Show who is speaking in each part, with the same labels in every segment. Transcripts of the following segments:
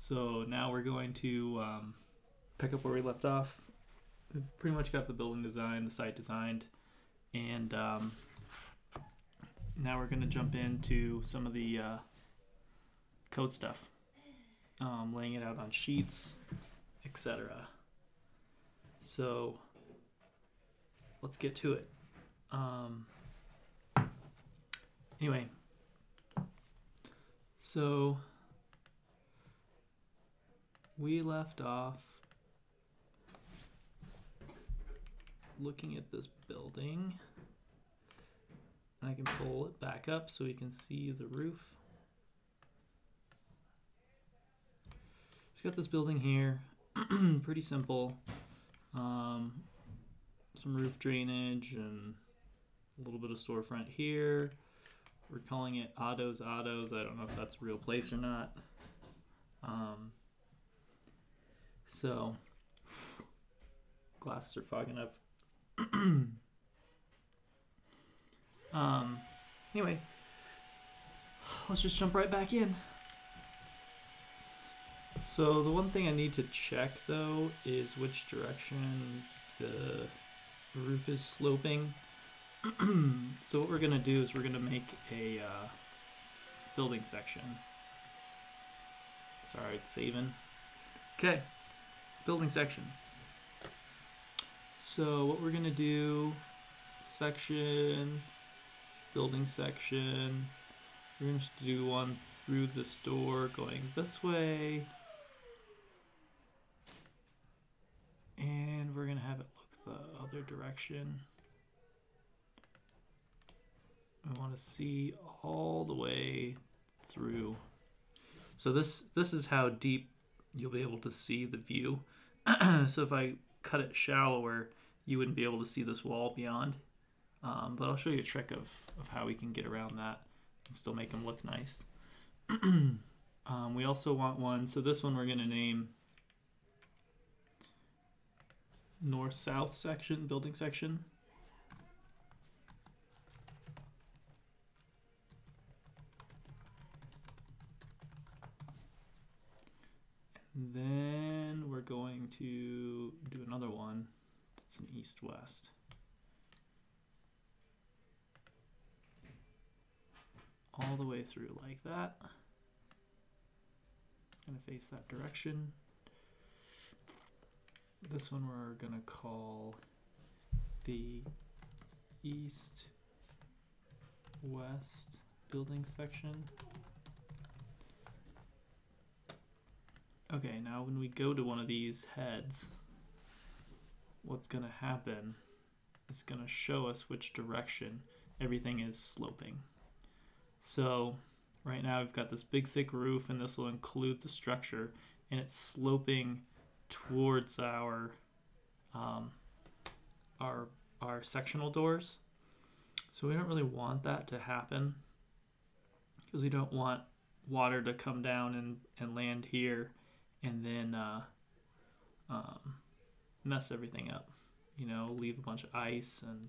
Speaker 1: So now we're going to um, pick up where we left off. We've pretty much got the building design, the site designed, and um, now we're going to jump into some of the uh, code stuff, um, laying it out on sheets, etc. So let's get to it. Um, anyway, so we left off looking at this building. I can pull it back up so we can see the roof. It's got this building here, pretty simple. Um, some roof drainage and a little bit of storefront here. We're calling it Otto's Autos. I don't know if that's a real place or not. Um, so, glasses are fogging up. um, anyway, let's just jump right back in. So the one thing I need to check though is which direction the roof is sloping. so what we're gonna do is we're gonna make a uh, building section. Sorry, it's saving. Okay, building section. So what we're gonna do, section, building section. We're gonna just do one through this door going this way. And we're gonna have it look the other direction. I want to see all the way through. So this this is how deep you'll be able to see the view. so if I cut it shallower, you wouldn't be able to see this wall beyond. Um, but I'll show you a trick of, of how we can get around that and still make them look nice. um, we also want one, so this one we're going to name north-south section, building section. Then we're going to do another one that's an east-west. All the way through like that. Gonna face that direction. This one we're gonna call the east west building section. Okay, now when we go to one of these heads, what's going to happen is going to show us which direction everything is sloping. So right now we've got this big thick roof and this will include the structure and it's sloping towards our um, our our sectional doors. So we don't really want that to happen because we don't want water to come down and, and land here and then uh, um, mess everything up. You know, leave a bunch of ice and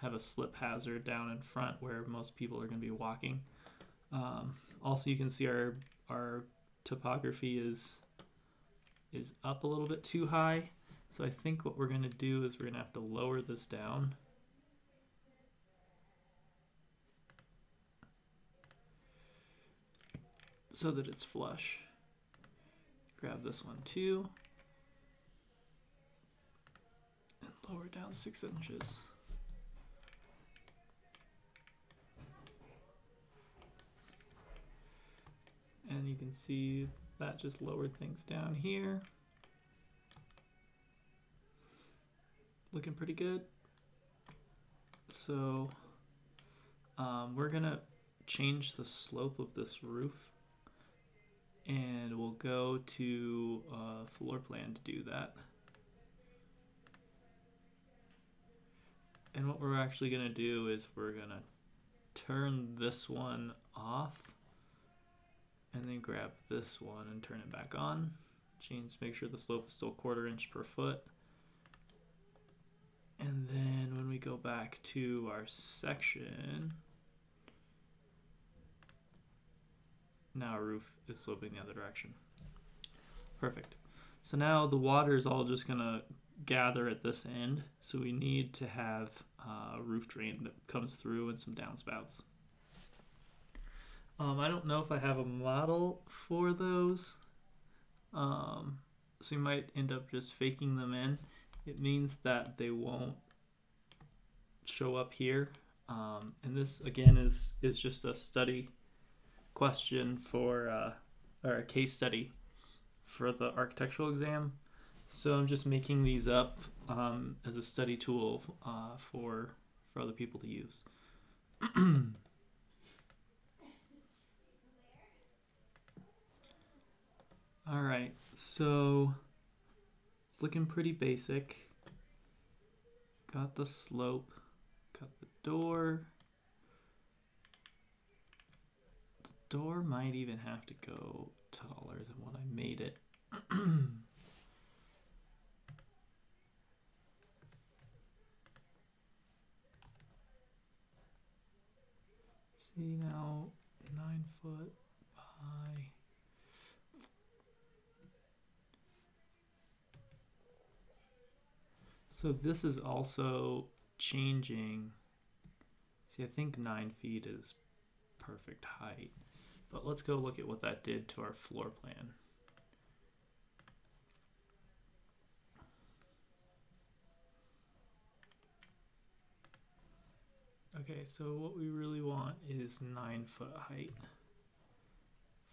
Speaker 1: have a slip hazard down in front where most people are going to be walking. Um, also, you can see our our topography is is up a little bit too high. So I think what we're going to do is we're going to have to lower this down. So that it's flush. Grab this one too. And lower down six inches. And you can see that just lowered things down here. Looking pretty good. So um, we're gonna change the slope of this roof and we'll go to uh, floor plan to do that. And what we're actually going to do is we're going to turn this one off and then grab this one and turn it back on. Change, make sure the slope is still quarter inch per foot. And then when we go back to our section, now our roof is sloping the other direction. Perfect. So now the water is all just gonna gather at this end. So we need to have a roof drain that comes through and some downspouts. Um, I don't know if I have a model for those. Um, so you might end up just faking them in. It means that they won't show up here. Um, and this again is is just a study question for uh, or a case study for the architectural exam. So I'm just making these up um, as a study tool uh, for for other people to use. All right, so it's looking pretty basic. Got the slope, got the door. The door might even have to go taller than what I made it. See now, nine foot by. So this is also changing. See, I think nine feet is perfect height. But let's go look at what that did to our floor plan. Okay, so what we really want is nine foot height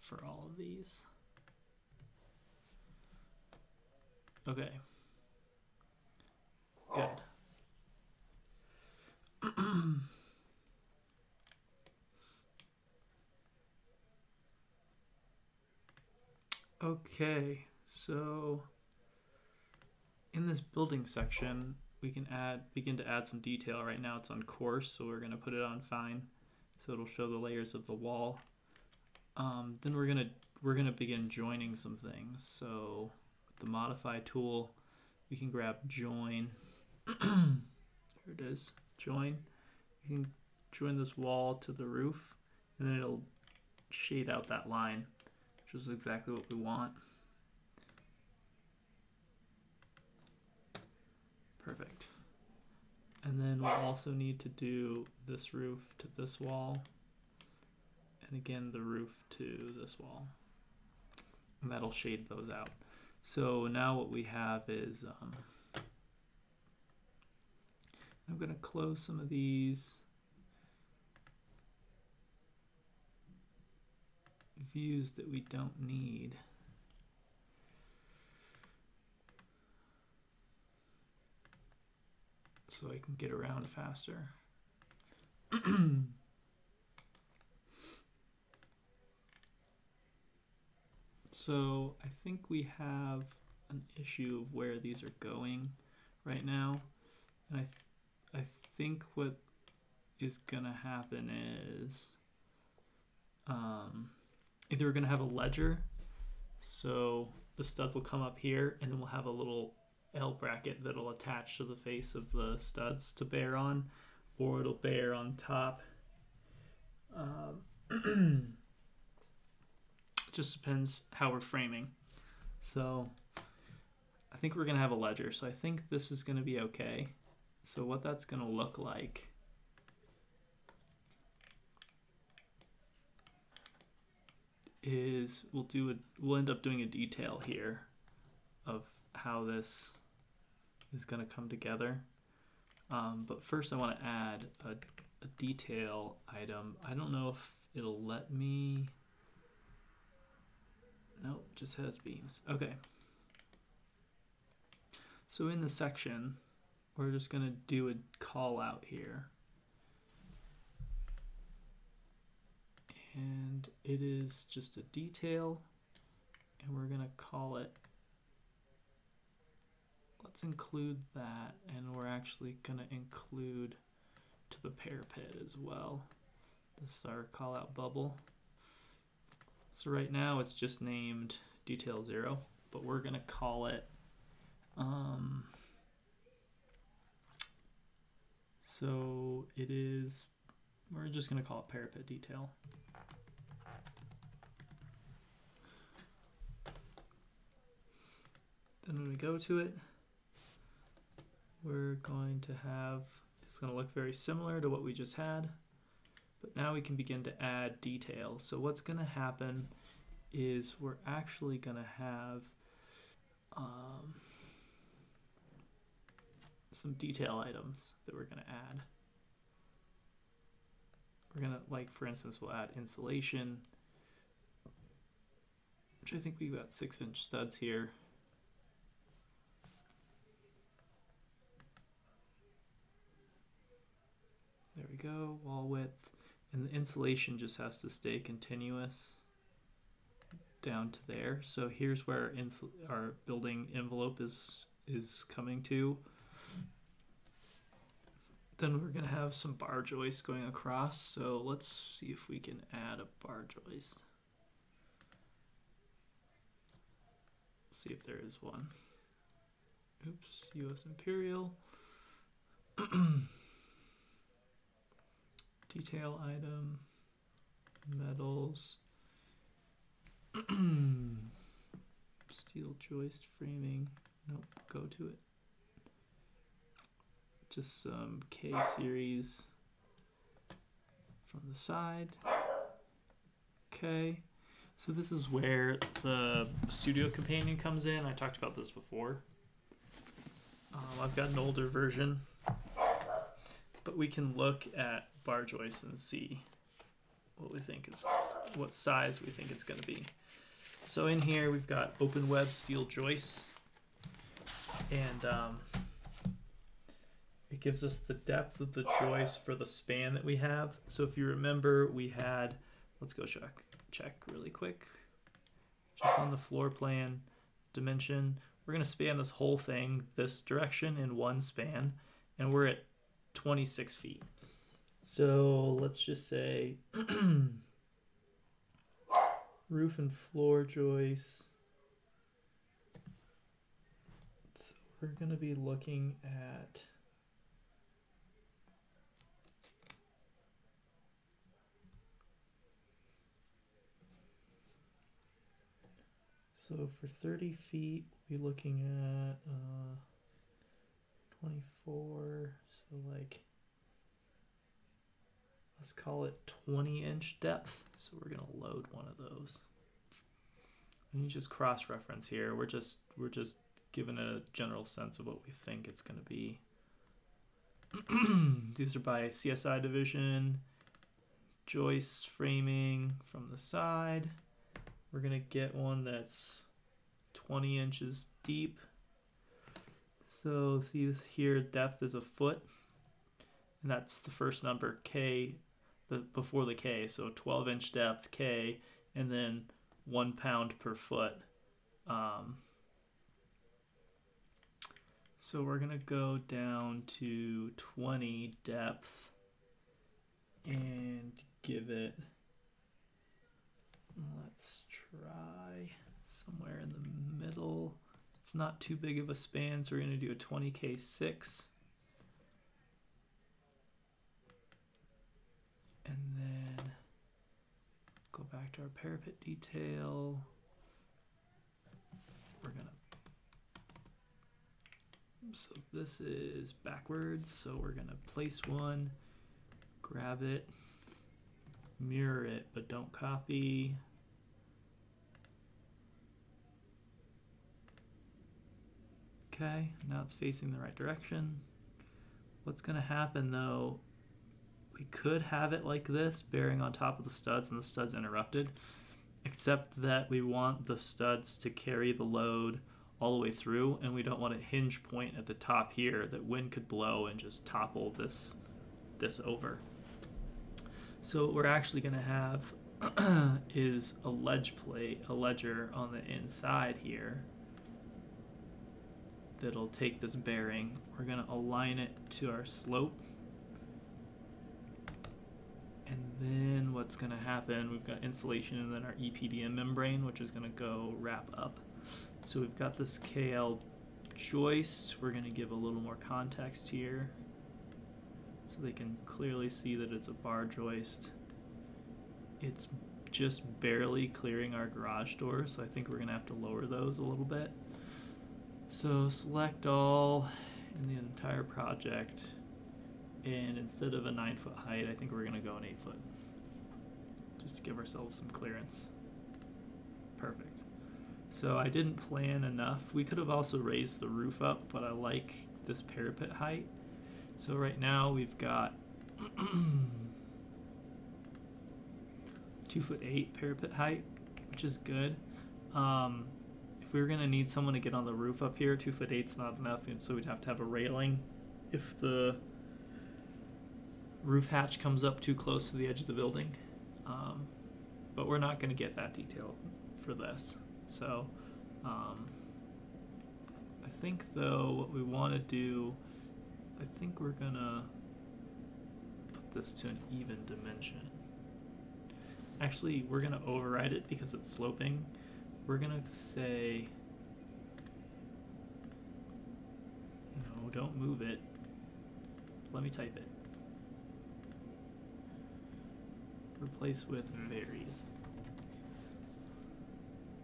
Speaker 1: for all of these. Okay. Good. okay, so in this building section, we can add begin to add some detail. Right now it's on coarse, so we're gonna put it on fine, so it'll show the layers of the wall. Um, then we're gonna we're gonna begin joining some things. So with the modify tool, we can grab join. Here it is, join. You can join this wall to the roof, and then it'll shade out that line, which is exactly what we want. Perfect. And then we'll also need to do this roof to this wall. And again, the roof to this wall. And that'll shade those out. So now what we have is, um, I'm going to close some of these views that we don't need. so I can get around faster. so I think we have an issue of where these are going right now. And I, th I think what is gonna happen is um, either we're gonna have a ledger, so the studs will come up here, and then we'll have a little L bracket that'll attach to the face of the studs to bear on, or it'll bear on top. Um, just depends how we're framing. So I think we're gonna have a ledger. So I think this is gonna be okay. So what that's gonna look like is we'll do a we'll end up doing a detail here of how this is going to come together. Um, but first I want to add a, a detail item. I don't know if it'll let me. Nope, just has beams. Okay. So in the section, we're just going to do a call out here. And it is just a detail, and we're to call it let's include that and we're actually to include to the parapet as well. This is our call out bubble. So right now it's just named detail zero, but we're to call it um, so it is we're just to call it parapet detail. Then when we go to it, we're going to have, it's going to look very similar to what we just had, but now we can begin to add detail. So what's going to happen is we're actually going to have um, some detail items that we're going to add. We're going to, like, for instance, we'll add insulation, which I think we've got six inch studs here. There we go, wall width. And the insulation just has to stay continuous down to there. So here's where our building envelope is is coming to. Then we're gonna have some bar joists going across. So let's see if we can add a bar joist. see if there is one. Oops, US Imperial. Detail item, metals, steel joist framing. Nope, go to it. Just some K series from the side. Okay. So this is where the Studio Companion comes in. I talked about this before. Um, I've got an older version, but we can look at bar joists and see what we think is, what size we think it's going to be. So in here we've got open web steel joists, and um, it gives us the depth of the joist for the span that we have. So if you remember, we had, let's go check check really quick. Just on the floor plan dimension, we're going to span this whole thing this direction in one span, and we're at 26 feet. So let's just say roof and floor joists. So we're going to be looking at So for 30 feet, we'll be looking at uh, 24, so like, let's call it 20 inch depth. So we're gonna load one of those. And you just cross-reference here. We're just we're just given a general sense of what we think it's gonna be. These are by CSI division, joist framing from the side. We're going to get one that's 20 inches deep. So see here, depth is a foot. And that's the first number, K, the, before the K. So 12 inch depth, K, and then one pound per foot. Um, so we're to go down to 20 depth and give it, let's try somewhere in the middle. It's not too big of a span, so we're to do a 20k6. And then go back to our parapet detail. We're to so this is backwards, so we're gonna place one, grab it, mirror it, but don't copy. Okay, now it's facing the right direction. What's to happen though, we could have it like this, bearing on top of the studs and the studs interrupted, except that we want the studs to carry the load all the way through and we don't want a hinge point at the top here that wind could blow and just topple this this over. So what we're actually going to have is a ledge plate, a ledger on the inside here that'll take this bearing. We're going to align it to our slope. And then what's going to happen, we've got insulation and then our EPDM membrane, which is going to go wrap up. So we've got this KL joist. We're going to give a little more context here so they can clearly see that it's a bar joist. It's just barely clearing our garage door, so I think we're going to have to lower those a little bit. So select all in the entire project, and instead of a nine foot height, I think we're gonna go an eight foot, just to give ourselves some clearance. Perfect. So I didn't plan enough. We could have also raised the roof up, but I like this parapet height. So right now we've got two foot eight parapet height, which is good. Um, if we were gonna need someone to get on the roof up here, two foot eight's not enough, and so we'd have to have a railing. If the roof hatch comes up too close to the edge of the building, um, but we're not gonna get that detail for this. So, um, I think though what we want to do, I think we're gonna put this to an even dimension. Actually, we're gonna override it because it's sloping. We're gonna say, no, don't move it. Let me type it. Replace with varies.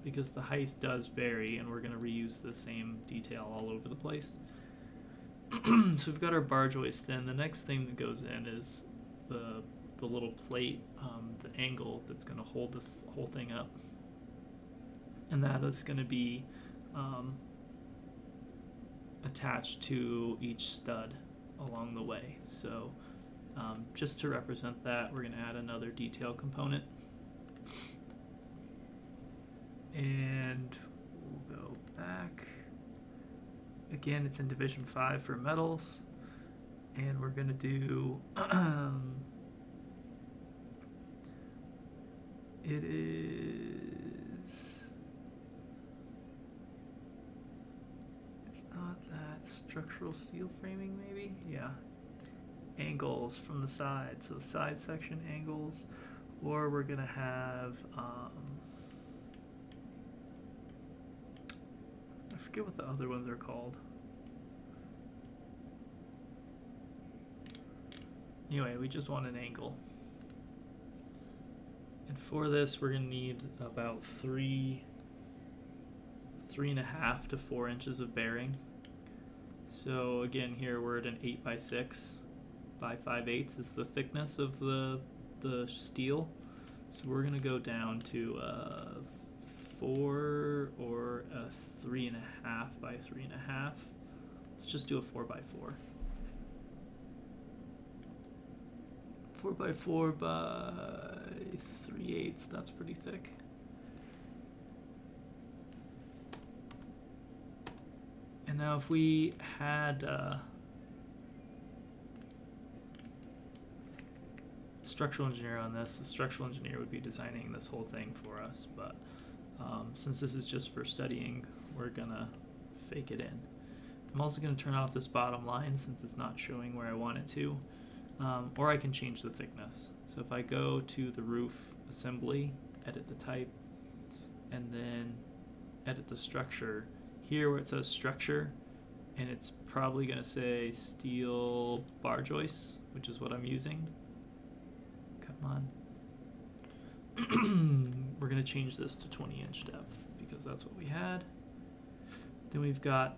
Speaker 1: Because the height does vary and we're gonna reuse the same detail all over the place. so we've got our bar joist then. The next thing that goes in is the the little plate, um, the angle that's going to hold this whole thing up. And that is going to be um, attached to each stud along the way. So um, just to represent that, we're going to add another detail component. And we'll go back. Again, it's in Division 5 for metals. And we're going to do It is. It's not that structural steel framing, maybe? Yeah. Angles from the side. So side section angles. Or we're going to have. Um, I forget what the other ones are called. Anyway, we just want an angle. And for this, we're gonna need about three, three and a half to four inches of bearing. So again, here we're at an eight by six by five eighths is the thickness of the the steel. So we're gonna go down to a four or a three and a half by three and a half. Let's just do a four by four. Four by four by three eighths. That's pretty thick. And now if we had uh, structural engineer on this, the structural engineer would be designing this whole thing for us. But um, since this is just for studying, we're gonna fake it in. I'm also gonna turn off this bottom line since it's not showing where I want it to. Um, or I can change the thickness. So if I go to the roof assembly, edit the type, and then edit the structure. Here where it says structure, and it's probably to say steel bar joists, which is what I'm using. On. We're going to change this to 20 inch depth because that's what we had. Then we've got,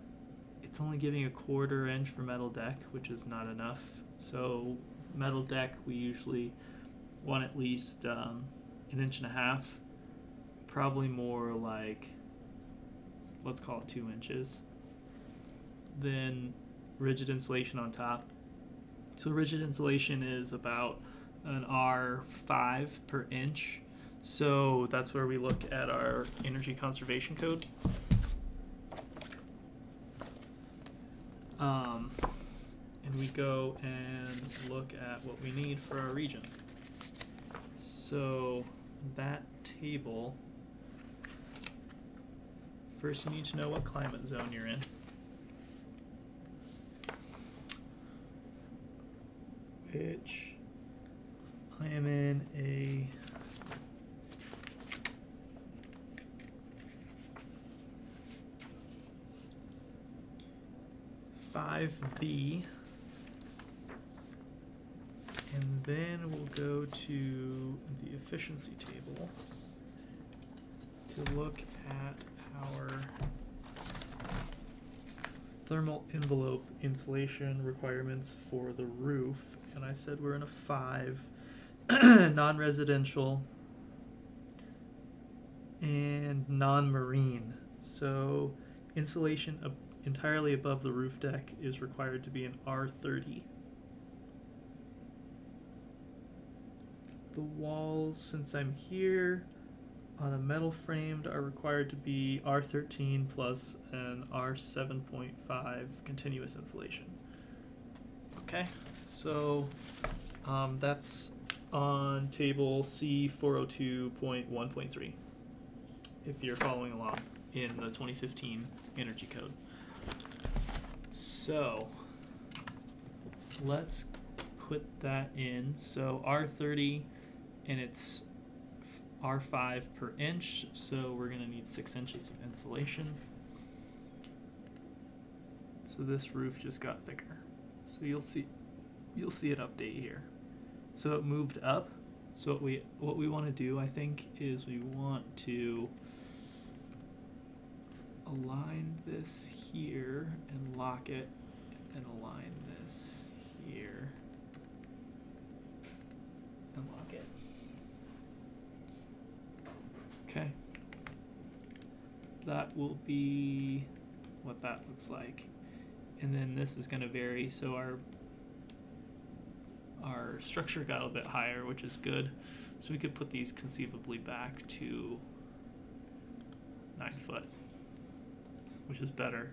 Speaker 1: it's only giving a quarter inch for metal deck, which is not enough. So metal deck, we usually want at least um, an inch and a half, probably more like, let's call it two inches. Then rigid insulation on top. So rigid insulation is about an R5 per inch. So that's where we look at our energy conservation code. Um, and we go and look at what we need for our region. So that table, first you need to know what climate zone you're in. Which I am in a five B. And then we'll go to the efficiency table to look at our thermal envelope insulation requirements for the roof, and I said we're in a five, non-residential, and non-marine. So insulation ab- entirely above the roof deck is required to be an R30. The walls, since I'm here on a metal framed, are required to be R13 plus an R7.5 continuous insulation. Okay, so um, that's on table C402.1.3 if you're following along in the 2015 Energy Code. So let's put that in. So R30 and it's R5 per inch, so we're going to need 6 inches of insulation. So this roof just got thicker. So you'll see you'll see it update here. So it moved up. So what we what we want to do I think is we want to align this here and lock it and align this here and lock it. Okay. That will be what that looks like. And then this is going to vary so our our structure got a bit higher, which is good. So we could put these conceivably back to 9 foot which is better.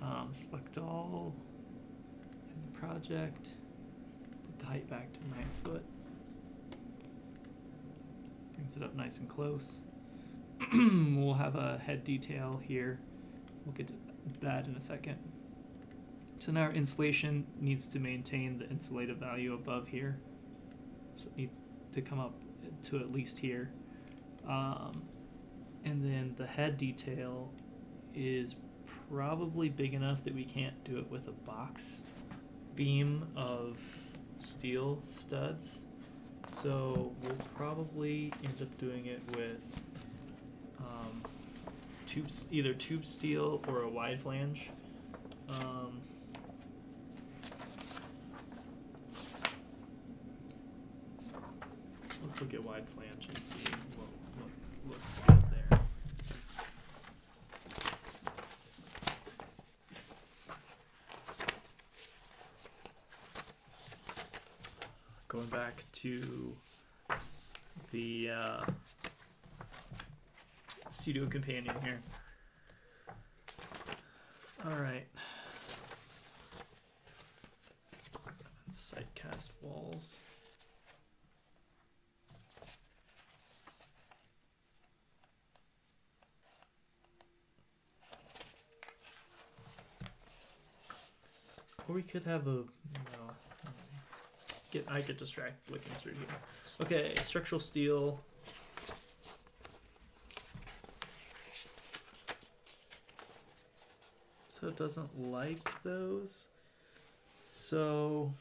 Speaker 1: Um, select all in the project. Put the height back to nine foot. Brings it up nice and close. we'll have a head detail here. We'll get to that in a second. So now our insulation needs to maintain the insulative value above here. So it needs to come up to at least here. Um, and then the head detail is probably big enough that we can't do it with a box beam of steel studs. So we'll probably end up doing it with um, tubes, either tube steel or a wide flange. Um, let's look at wide flange and see what, what looks good there. going back to the uh, studio companion here. All right. Site cast walls. Or we could have a no. Get I get distracted looking through here. Okay, structural steel. So it doesn't like those. So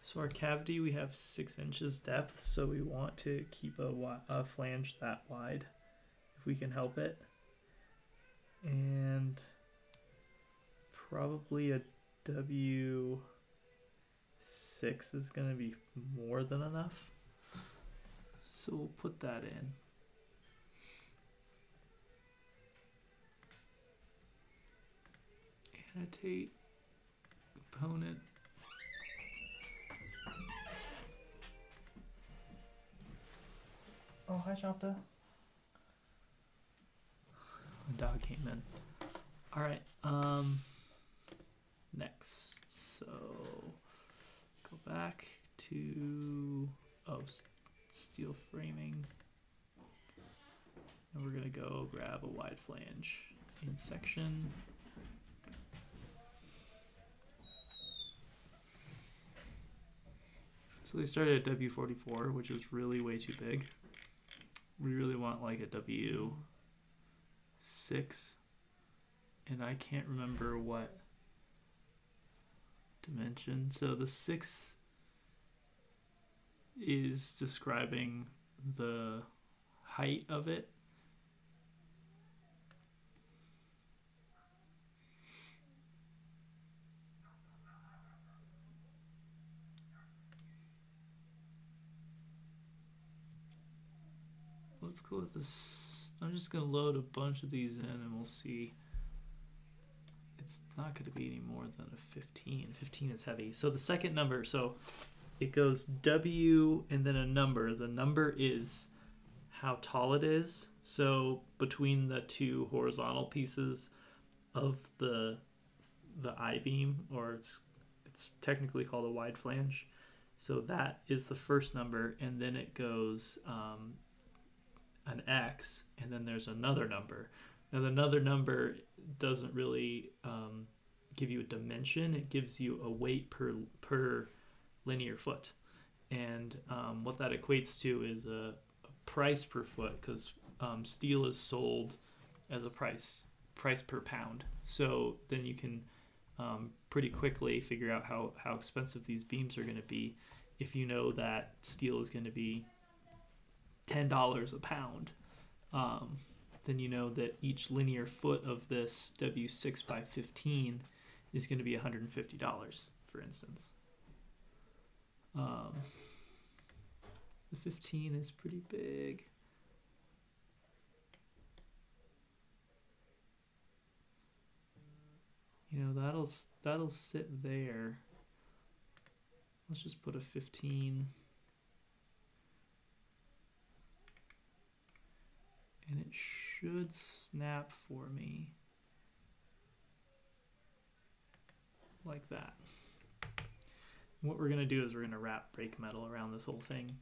Speaker 1: So our cavity, we have six inches depth, so we want to keep a, a flange that wide, we can help it. And probably a W six is gonna be more than enough. So we'll put that in. Annotate component.
Speaker 2: Oh, hi, Shopta.
Speaker 1: Dog came in. All right. Um. Next, so go back to oh steel framing, and we're gonna go grab a wide flange in section. So they started at W44, which is really way too big. We really want like a W six, and I can't remember what dimension. So the sixth is describing the height of it. Let's go with this. I'm just gonna load a bunch of these in and we'll see. It's not gonna be any more than a 15. 15 is heavy. So the second number, so it goes W and then a number. The number is how tall it is. So between the two horizontal pieces of the the I beam, or it's it's technically called a wide flange. So that is the first number, and then it goes um, an X, and then there's another number. Now, the another number doesn't really um, give you a dimension; it gives you a weight per per linear foot, and um, what that equates to is a, a price per foot because um, steel is sold as a price price per pound. So then you can um, pretty quickly figure out how how expensive these beams are going to be if you know that steel is going to be ten dollars a pound. Um, then you know that each linear foot of this W6 by 15 is going to be $150, for instance. Um, the 15 is pretty big. You know, that'll that'll sit there. Let's just put a 15. And it should snap for me like that. what we're going to do is we're going to wrap brake metal around this whole thing.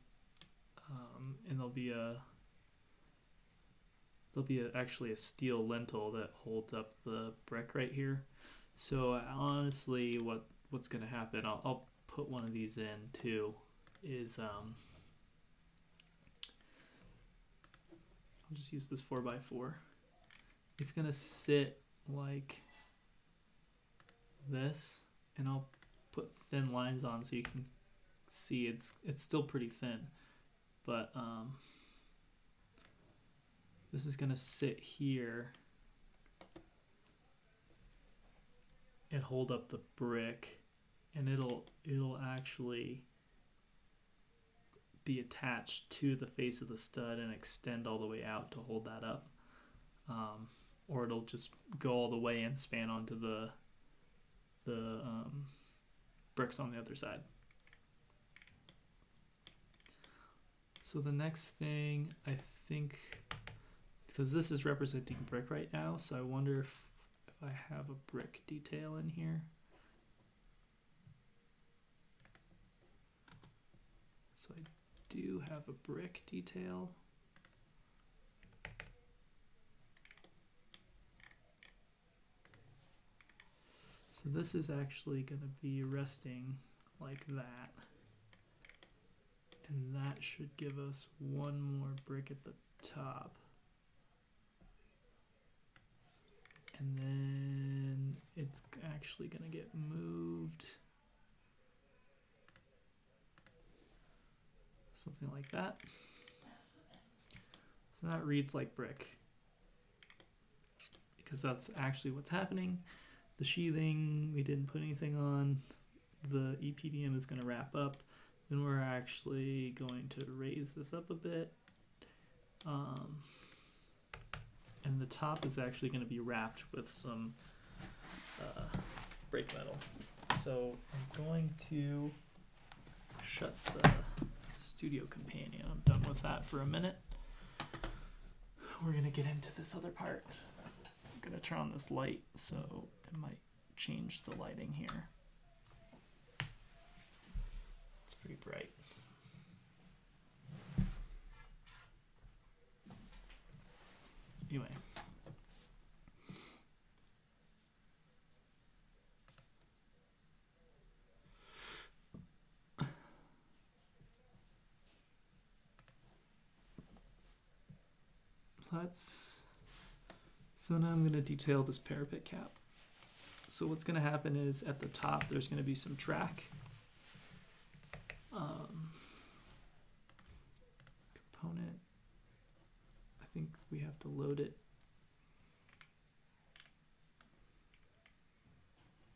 Speaker 1: Um, and there'll be a there'll be a, actually a steel lintel that holds up the brick right here. So honestly, what what's going to happen? I'll, I'll put one of these in too. Is um, I'll just use this 4x4. It's going to sit like this, and I'll put thin lines on so you can see it's it's still pretty thin. But um, this is going to sit here and hold up the brick and it'll it'll actually be attached to the face of the stud and extend all the way out to hold that up. Um, or it'll just go all the way and span onto the the um, bricks on the other side. So the next thing I think, because this is representing brick right now, so I wonder if, if I have a brick detail in here. So I do have a brick detail. So this is actually going to be resting like that. And that should give us one more brick at the top. And then it's actually going to get moved. Something like that. So that reads like brick because that's actually what's happening. The sheathing, we didn't put anything on. The EPDM is going to wrap up. Then we're actually going to raise this up a bit. Um, and the top is actually going to be wrapped with some uh, brake metal. So I'm going to shut the Studio Companion. I'm done with that for a minute. We're gonna get into this other part. I'm gonna turn on this light so it might change the lighting here. It's pretty bright. Anyway. Let's so now I'm going to detail this parapet cap. So what's going to happen is at the top there's going to be some track um, component, I think we have to load it.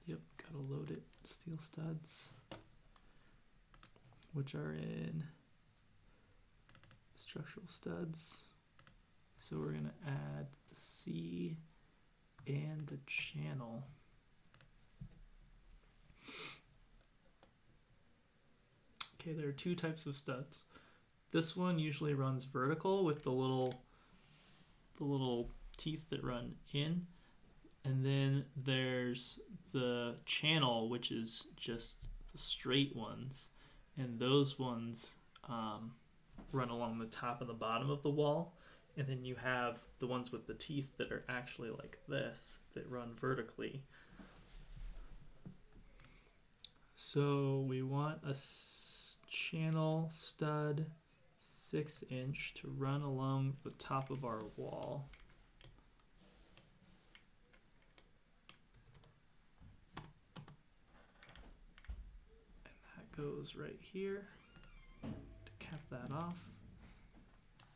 Speaker 1: Yep, gotta load it. Steel studs, which are in structural studs. So we're gonna add the C and the channel. Okay, there are two types of studs. This one usually runs vertical with the little the little teeth that run in. And then there's the channel, which is just the straight ones. And those ones um, run along the top and the bottom of the wall. And then you have the ones with the teeth that are actually like this that run vertically. So we want a channel stud six inch to run along the top of our wall. And that goes right here to cap that off.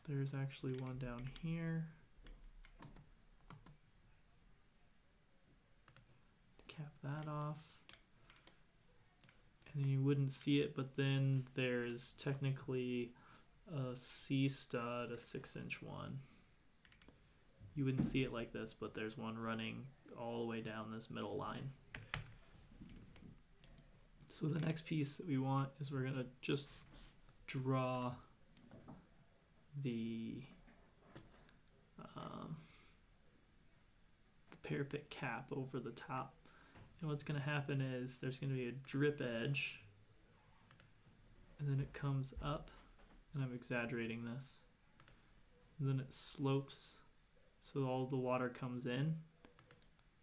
Speaker 1: There's actually one down here. Cap that off and you wouldn't see it, but then there's technically a C stud, a six inch one. You wouldn't see it like this, but there's one running all the way down this middle line. So the next piece that we want is we're gonna just draw the um, the parapet cap over the top. And what's going to happen is there's going to be a drip edge and then it comes up and I'm exaggerating this. And then it slopes so all the water comes in.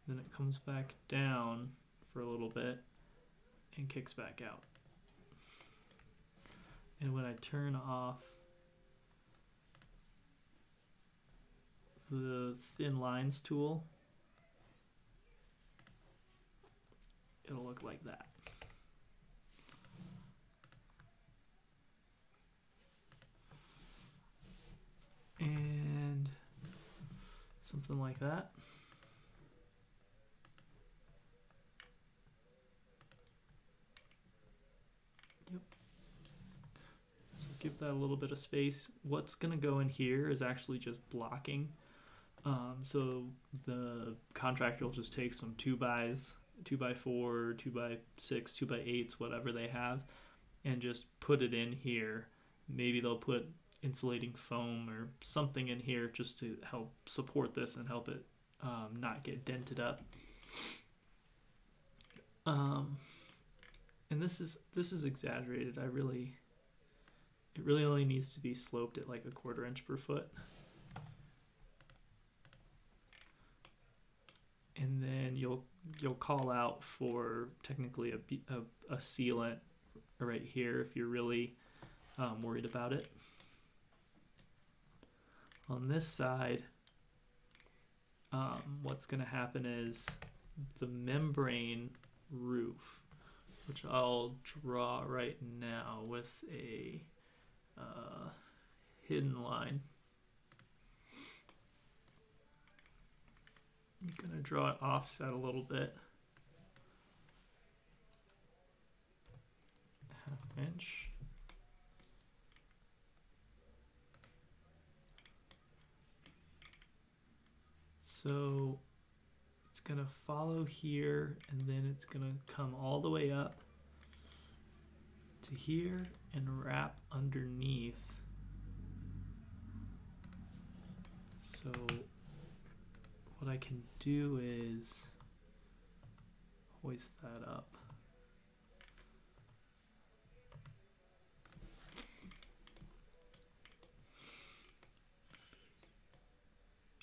Speaker 1: Then it comes back down for a little bit and kicks back out. And when I turn off the thin lines tool, it'll look like that. and something like that. Yep. So give that a little bit of space. What's going to go in here is actually just blocking. Um, so the contractor will just take some two bys, two by four, two by six, two by eights, whatever they have, and just put it in here. Maybe they'll put insulating foam or something in here just to help support this and help it um, not get dented up. Um, and this is this is exaggerated. I really it really only needs to be sloped at like a quarter inch per foot. And then you'll you'll call out for technically a, a, a sealant right here if you're really um, worried about it on this side, um, what's going to happen is the membrane roof, which I'll draw right now with a uh, hidden line. I'm going to draw it offset a little bit. Half inch. So it's going to follow here and then it's going to come all the way up to here and wrap underneath. So what I can do is hoist that up.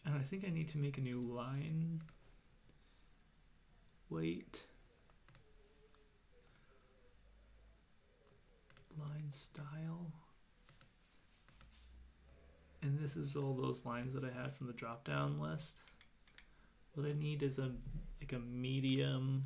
Speaker 1: And I think I need to make a new line weight. Line style. And this is all those lines that I had from the drop down list. What I need is a like a medium.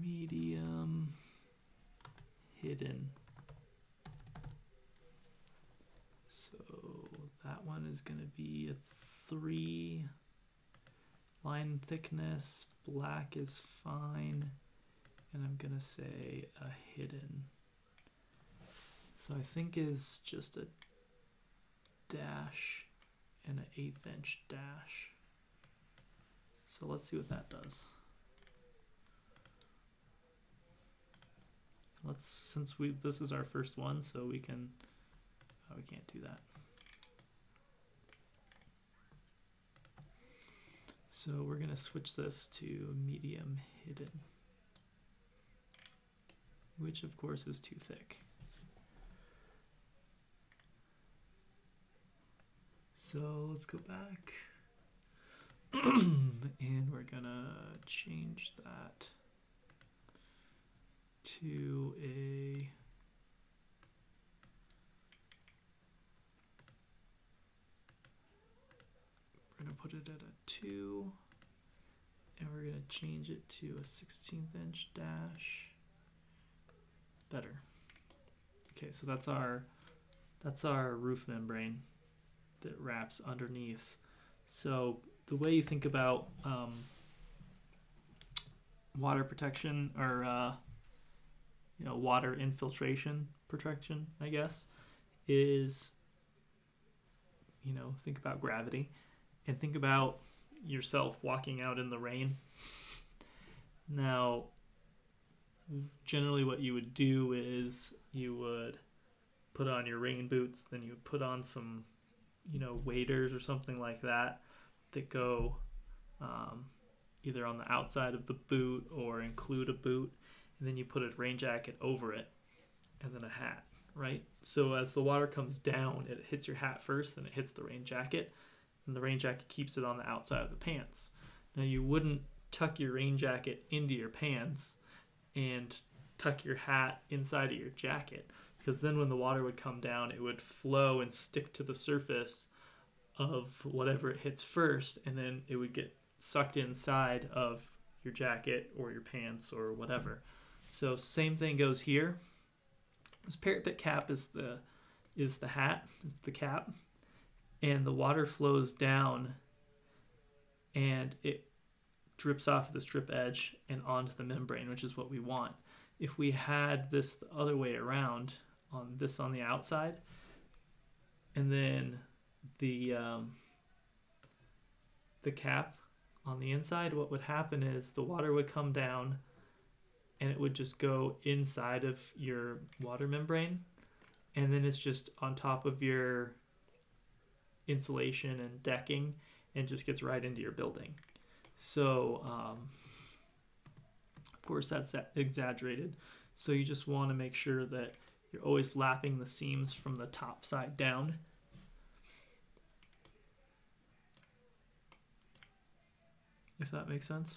Speaker 1: Medium hidden. So that one is going to be a three line thickness. Black is fine. And I'm going to say a hidden. So I think is just a dash and an eighth inch dash. So let's see what that does. Let's, since we, this is our first one, so we can, oh, we can't do that. So we're gonna switch this to medium hidden, which of course is too thick. So let's go back and we're gonna change that to a we're to put it at a 2 and we're to change it to a 16th inch dash better. Okay so that's our that's our roof membrane that wraps underneath. So the way you think about um, water protection or uh, you know water infiltration protection i guess is you know think about gravity and think about yourself walking out in the rain. Now generally what you would do is you would put on your rain boots then you would put on some you know waders or something like that that go um, either on the outside of the boot or include a boot and then you put a rain jacket over it and then a hat, right? So as the water comes down, it hits your hat first, then it hits the rain jacket, and the rain jacket keeps it on the outside of the pants. Now you wouldn't tuck your rain jacket into your pants and tuck your hat inside of your jacket because then when the water would come down, it would flow and stick to the surface of whatever it hits first, and then it would get sucked inside of your jacket or your pants or whatever. So same thing goes here. This parapet cap is the is the hat, it's the cap, and the water flows down and it drips off the drip edge and onto the membrane, which is what we want. If we had this the other way around, on this on the outside, and then the um, the cap on the inside, what would happen is the water would come down and it would just go inside of your water membrane and then it's just on top of your insulation and decking and just gets right into your building so um, of course that's exaggerated so you just want to make sure that you're always lapping the seams from the top side down if that makes sense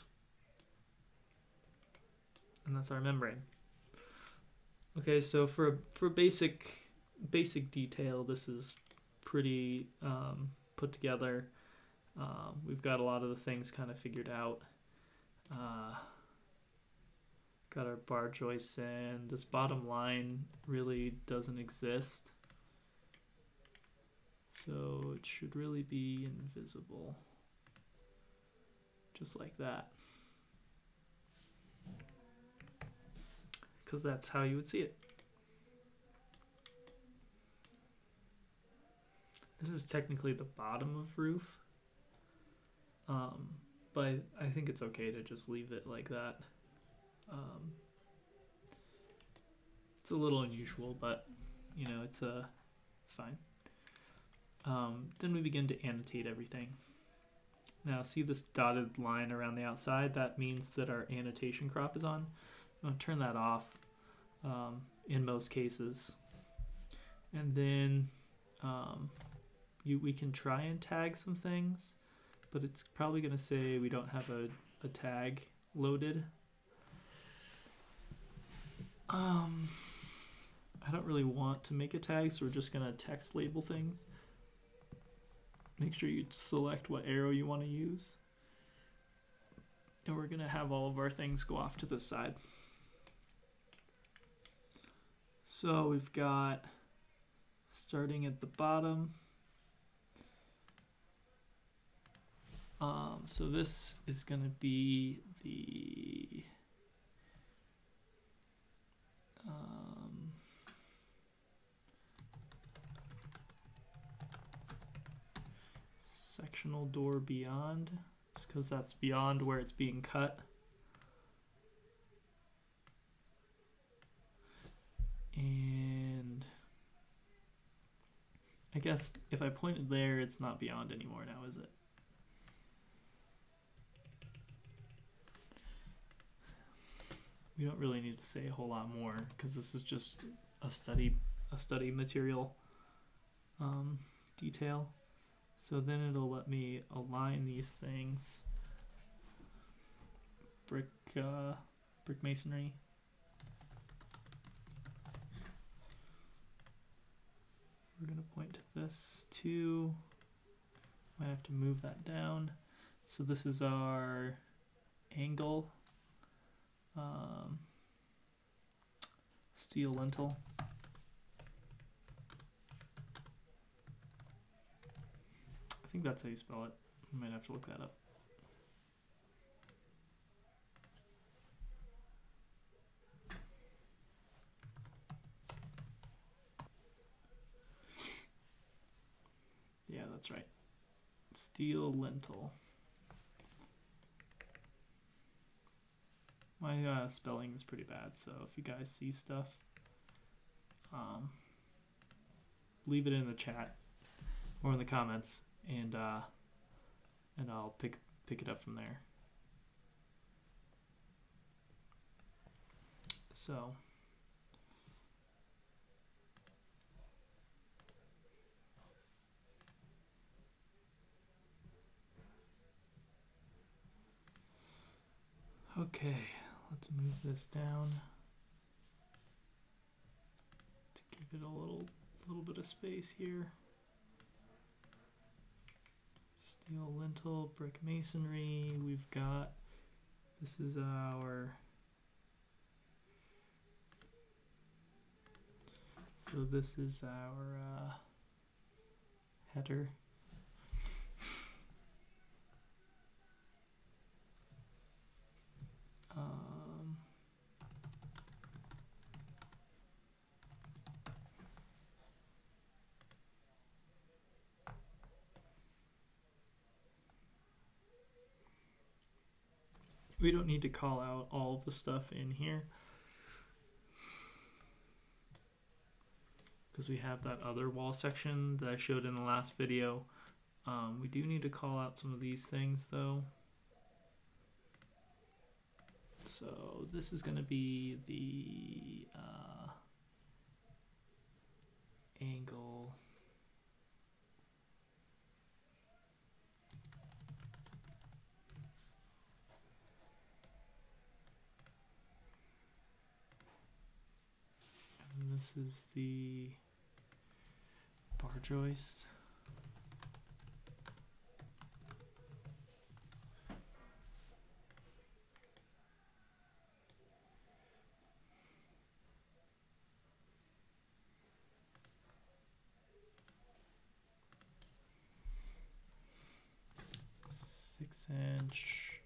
Speaker 1: and that's our membrane. Okay, so for for basic basic detail, this is pretty um, put together. Um, we've got a lot of the things kind of figured out. Uh, got our bar joists in. This bottom line really doesn't exist. So it should really be invisible. Just like that. because that's how you would see it. This is technically the bottom of roof, um, but I think it's okay to just leave it like that. Um, it's a little unusual, but you know it's uh, it's fine. Um, then we begin to annotate everything. Now see this dotted line around the outside? That means that our annotation crop is on. I'll turn that off um, in most cases. And then um, you, we can try and tag some things, but it's probably going to say we don't have a, a tag loaded. Um, I don't really want to make a tag, so we're just going to text label things. Make sure you select what arrow you want to use. And we're going to have all of our things go off to the side. So we've got starting at the bottom, Um, so this is going to be the um, sectional door beyond, just because that's beyond where it's being cut. And I guess if I point it there, it's not beyond anymore now, is it? We don't really need to say a whole lot more because this is just a study a study material um, detail. So then it'll let me align these things. Brick uh, brick masonry. We're gonna point to this too. Might have to move that down. So this is our angle um, steel lintel. I think that's how you spell it. I might have to look that up. Yeah, that's right. Steel lintel. My uh, spelling is pretty bad, so if you guys see stuff, um, leave it in the chat or in the comments, and uh, and I'll pick pick it up from there. So. Okay, let's move this down to give it a little little bit of space here. Steel lintel, brick masonry. We've got this is our so this is our uh, header. We don't need to call out all the stuff in here because we have that other wall section that I showed in the last video. Um, we do need to call out some of these things though. So this is going to be the uh, angle. And this is the bar joist. six inch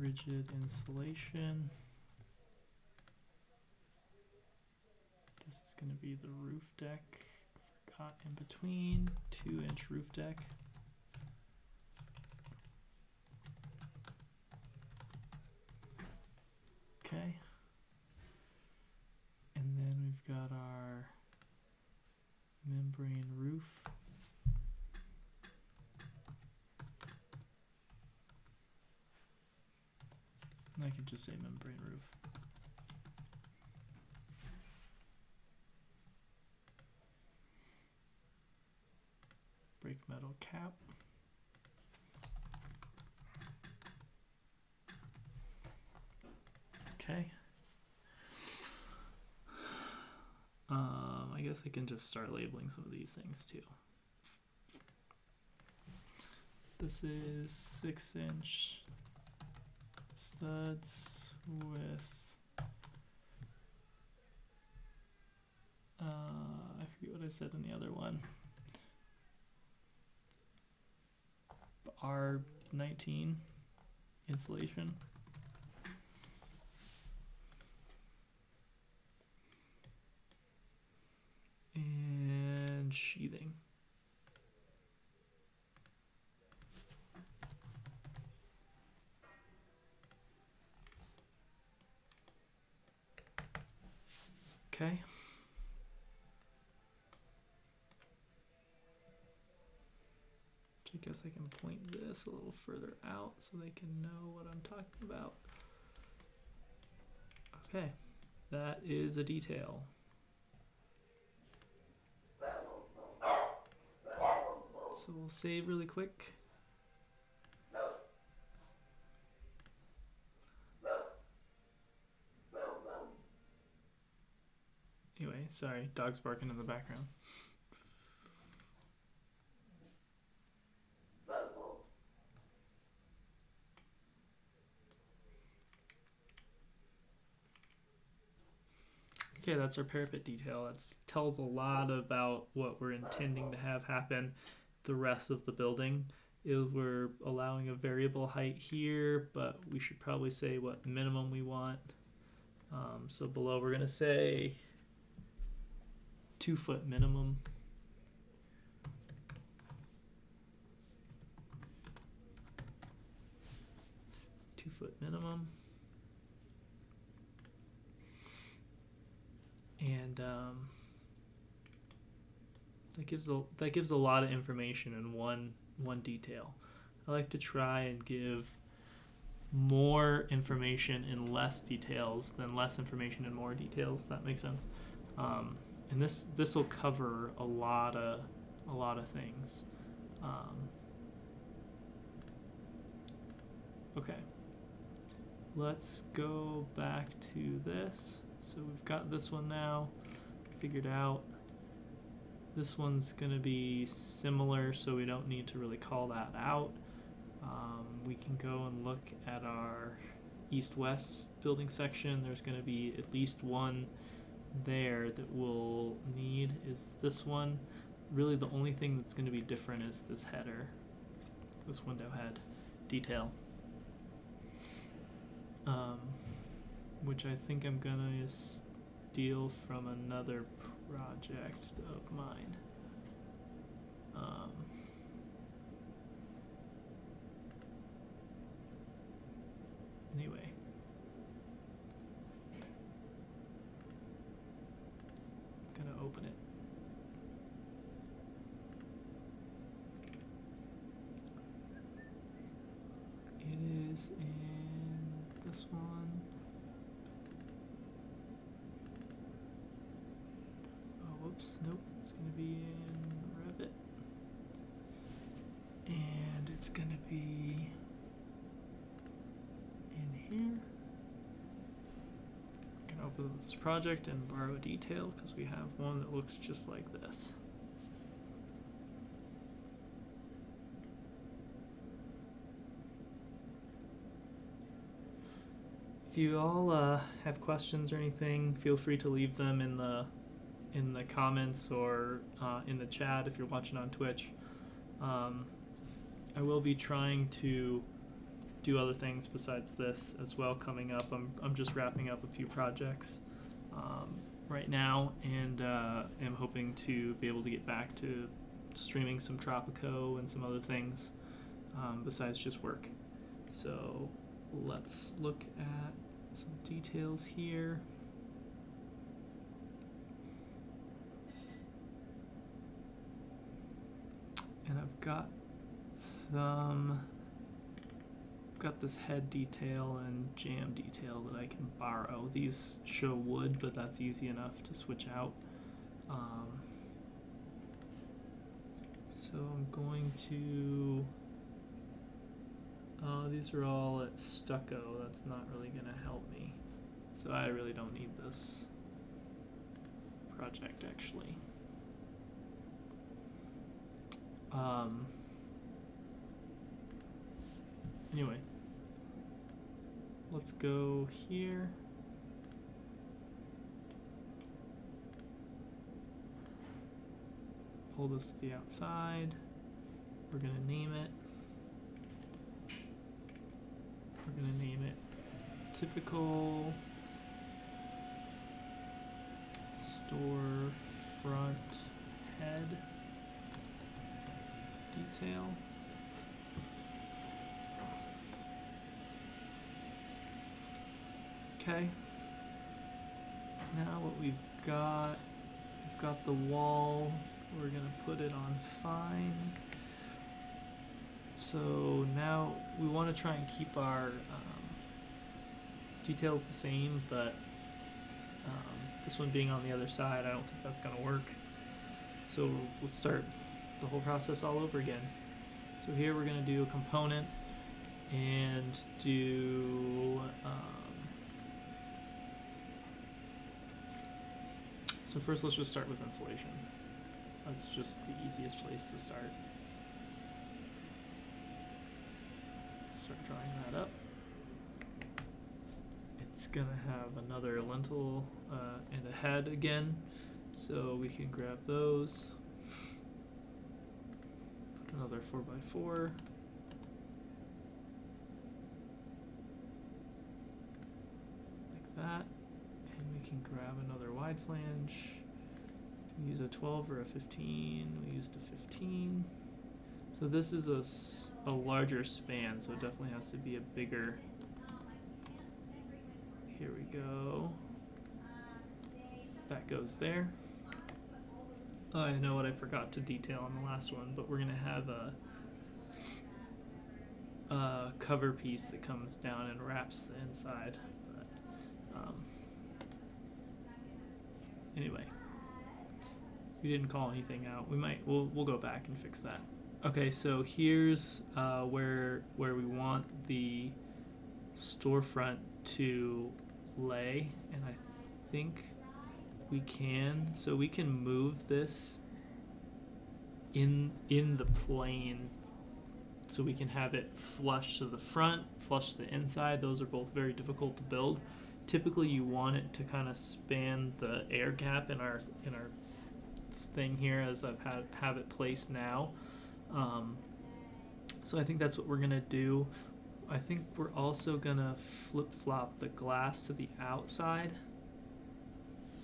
Speaker 1: rigid insulation. This is going to be the roof deck. In between, two inch roof deck. Okay. And then we've got our membrane roof. I could just say membrane roof. Brake metal cap. Okay. Um, I guess I can just start labeling some of these things too. This is six inch studs with uh, I forget what I said in the other one. R19 insulation. And sheathing. Okay. I guess I can point this a little further out so they can know what I'm talking about. Okay, that is a detail. So we'll save really quick. Anyway, sorry, dog's barking in the background. Okay, that's our parapet detail. That tells a lot about what we're intending to have happen the rest of the building. Is we're allowing a variable height here, but we should probably say what minimum we want. Um, so below we're gonna say two foot minimum. Two foot minimum. And um, that gives a that gives a lot of information in one one detail. I like to try and give more information in less details than less information in more details. That makes sense. Um, and this this will cover a lot of a lot of things. Um, okay, let's go back to this. So we've got this one now figured out. This one's going to be similar, so we don't need to really call that out. Um, we can go and look at our east-west building section. There's going to be at least one there that we'll need is this one. Really the only thing that's going to be different is this header, this window head detail. Um, which I think I'm gonna steal from another project of mine. Um, anyway. I'm gonna open it. It is in this one. Oops, nope, it's gonna be in Revit. And it's gonna be in here. I can open this project and borrow detail because we have one that looks just like this. If you all uh, have questions or anything, feel free to leave them in the in the comments or uh, in the chat if you're watching on Twitch. Um, I will be trying to do other things besides this as well coming up. I'm, I'm just wrapping up a few projects um, right now and uh, am hoping to be able to get back to streaming some Tropico and some other things um, besides just work. So let's look at some details here. And I've got some I've got this head detail and jamb detail that I can borrow. These show wood, but that's easy enough to switch out. Um, so I'm going to, oh, these are all at stucco. That's not really going to help me. So I really don't need this project actually. Um, anyway, let's go here. Pull this to the outside. We're going to name it. we're gonna name it typical store front head detail. Okay. Now what we've got, we've got the wall. We're gonna put it on fine. So now we want to try and keep our um, details the same, but um, this one being on the other side, I don't think that's gonna work. So let's start the whole process all over again. So here we're gonna do a component and do um, so first let's just start with insulation. That's just the easiest place to start. Start drawing that up. It's gonna have another lintel uh, and a head again, so we can grab those. Another 4x4. Like that. And we can grab another wide flange. We use a 12 or a 15. We used a 15. So this is a, a larger span, so it definitely has to be a bigger. Here we go. That goes there. I know what I forgot to detail on the last one, but we're gonna have a, a cover piece that comes down and wraps the inside. But, um, anyway, we didn't call anything out. We might we'll we'll go back and fix that. Okay, so here's uh, where where we want the storefront to lay, and I think we can. So we can move this in in the plane, so we can have it flush to the front, flush to the inside. Those are both very difficult to build. Typically, you want it to kind of span the air gap in our in our thing here, as I've had have it placed now. Um, so I think that's what we're gonna do. I think we're also gonna flip flop the glass to the outside.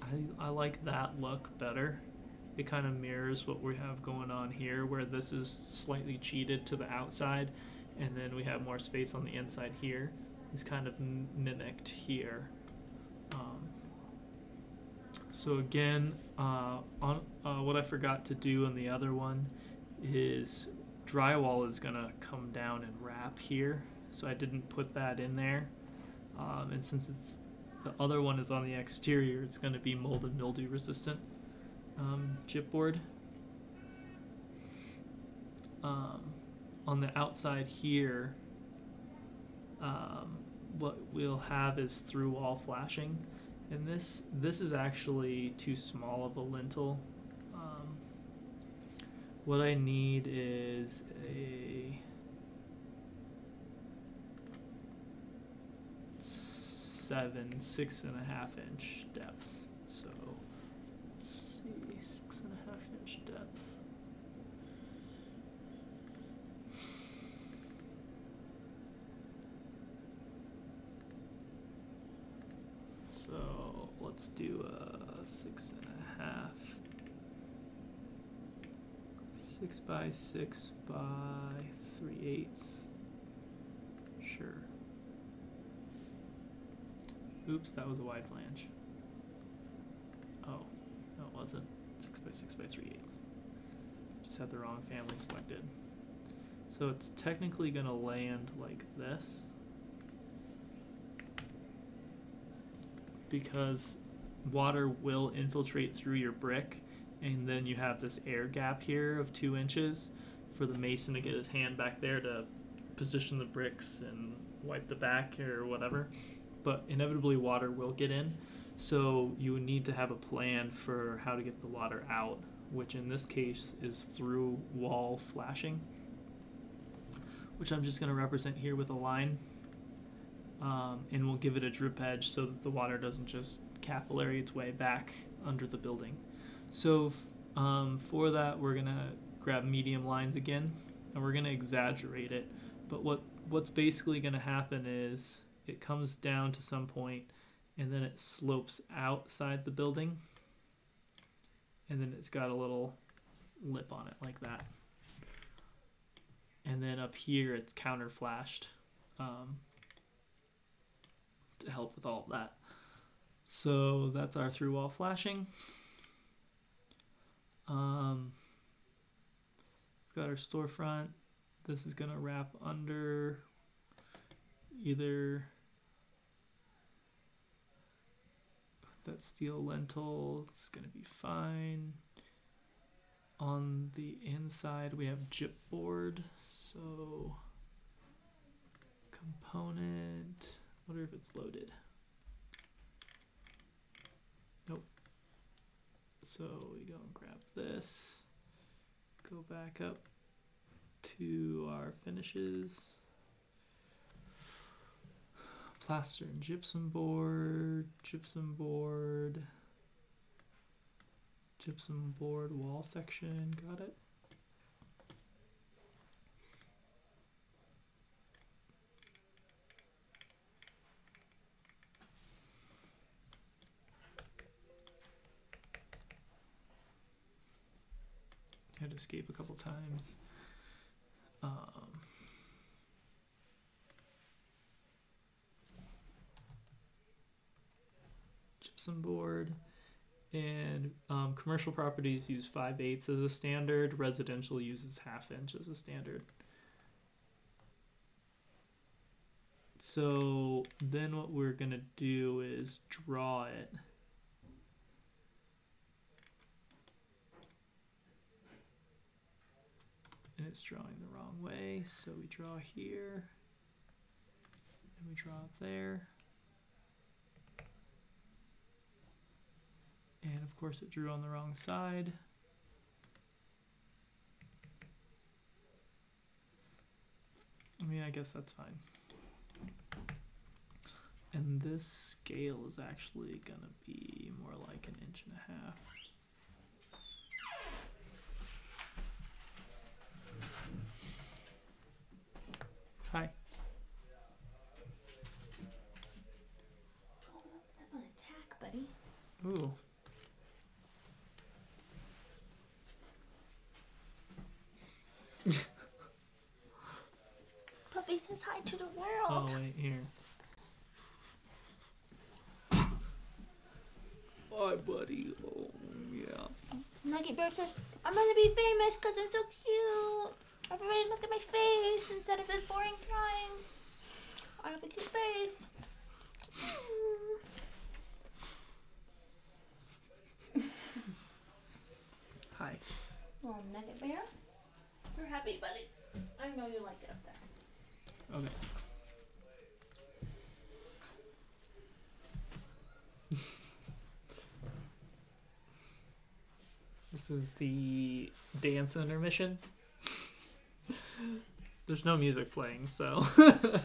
Speaker 1: I, I like that look better. It kind of mirrors what we have going on here, where this is slightly cheated to the outside, and then we have more space on the inside here. Is kind of mimicked here. Um, so again, uh, on uh, what I forgot to do on the other one is drywall is gonna come down and wrap here, so I didn't put that in there. Um, and since it's the other one is on the exterior, it's gonna be mold and mildew resistant um, gypboard. Um, on the outside here, um, what we'll have is through wall flashing, and this this is actually too small of a lintel. Um, what I need is a seven, six and a half inch depth. So let's see, six and a half inch depth. So let's do a six and a half. Six by six by three eighths. Sure. Oops, that was a wide flange. Oh, no, it wasn't. Six by six by three eighths. Just had the wrong family selected. So it's technically gonna land like this. Because water will infiltrate through your brick, and then you have this air gap here of two inches for the mason to get his hand back there to position the bricks and wipe the back or whatever. But inevitably, water will get in, so you need to have a plan for how to get the water out, which in this case is through wall flashing, which I'm just going to represent here with a line. Um, and we'll give it a drip edge so that the water doesn't just capillary its way back under the building. So um, for that, we're gonna grab medium lines again, and we're gonna exaggerate it But what what's basically going to happen is it comes down to some point and then it slopes outside the building and then it's got a little lip on it like that. And then up here it's counter flashed um, to help with all of that. So that's our through wall flashing. Um, we've got our storefront. This is going to wrap under either that steel lintel is going to be fine. On the inside we have board. so component wonder if it's loaded. Nope. So we go and grab this go back up to our finishes plaster and gypsum board, gypsum board, gypsum board wall section, got it. Had to escape a couple times. Um, gypsum board. And um, commercial properties use 5 eighths as a standard. Residential uses half inch as a standard. So then what we're going to do is draw it. And it's drawing the wrong way. So we draw here. And we draw up there. And of course it drew on the wrong side. I mean, I guess that's fine. And this scale is actually gonna be more like an inch and a half. Hi.
Speaker 2: Oh, step on attack, buddy.
Speaker 1: Ooh.
Speaker 2: Puppy hi to the world.
Speaker 1: Oh
Speaker 2: world.
Speaker 1: wait, here. Hi, buddy. Oh yeah.
Speaker 2: Nugget Bear says, I'm gonna be famous because I'm so cute. Everybody look at my face instead of this boring drawing. I have a cute face.
Speaker 1: Hi.
Speaker 2: Oh, Nugget Bear. You're happy, buddy. I know you like it up there.
Speaker 1: Okay. this is the dance intermission. There's no music playing, so.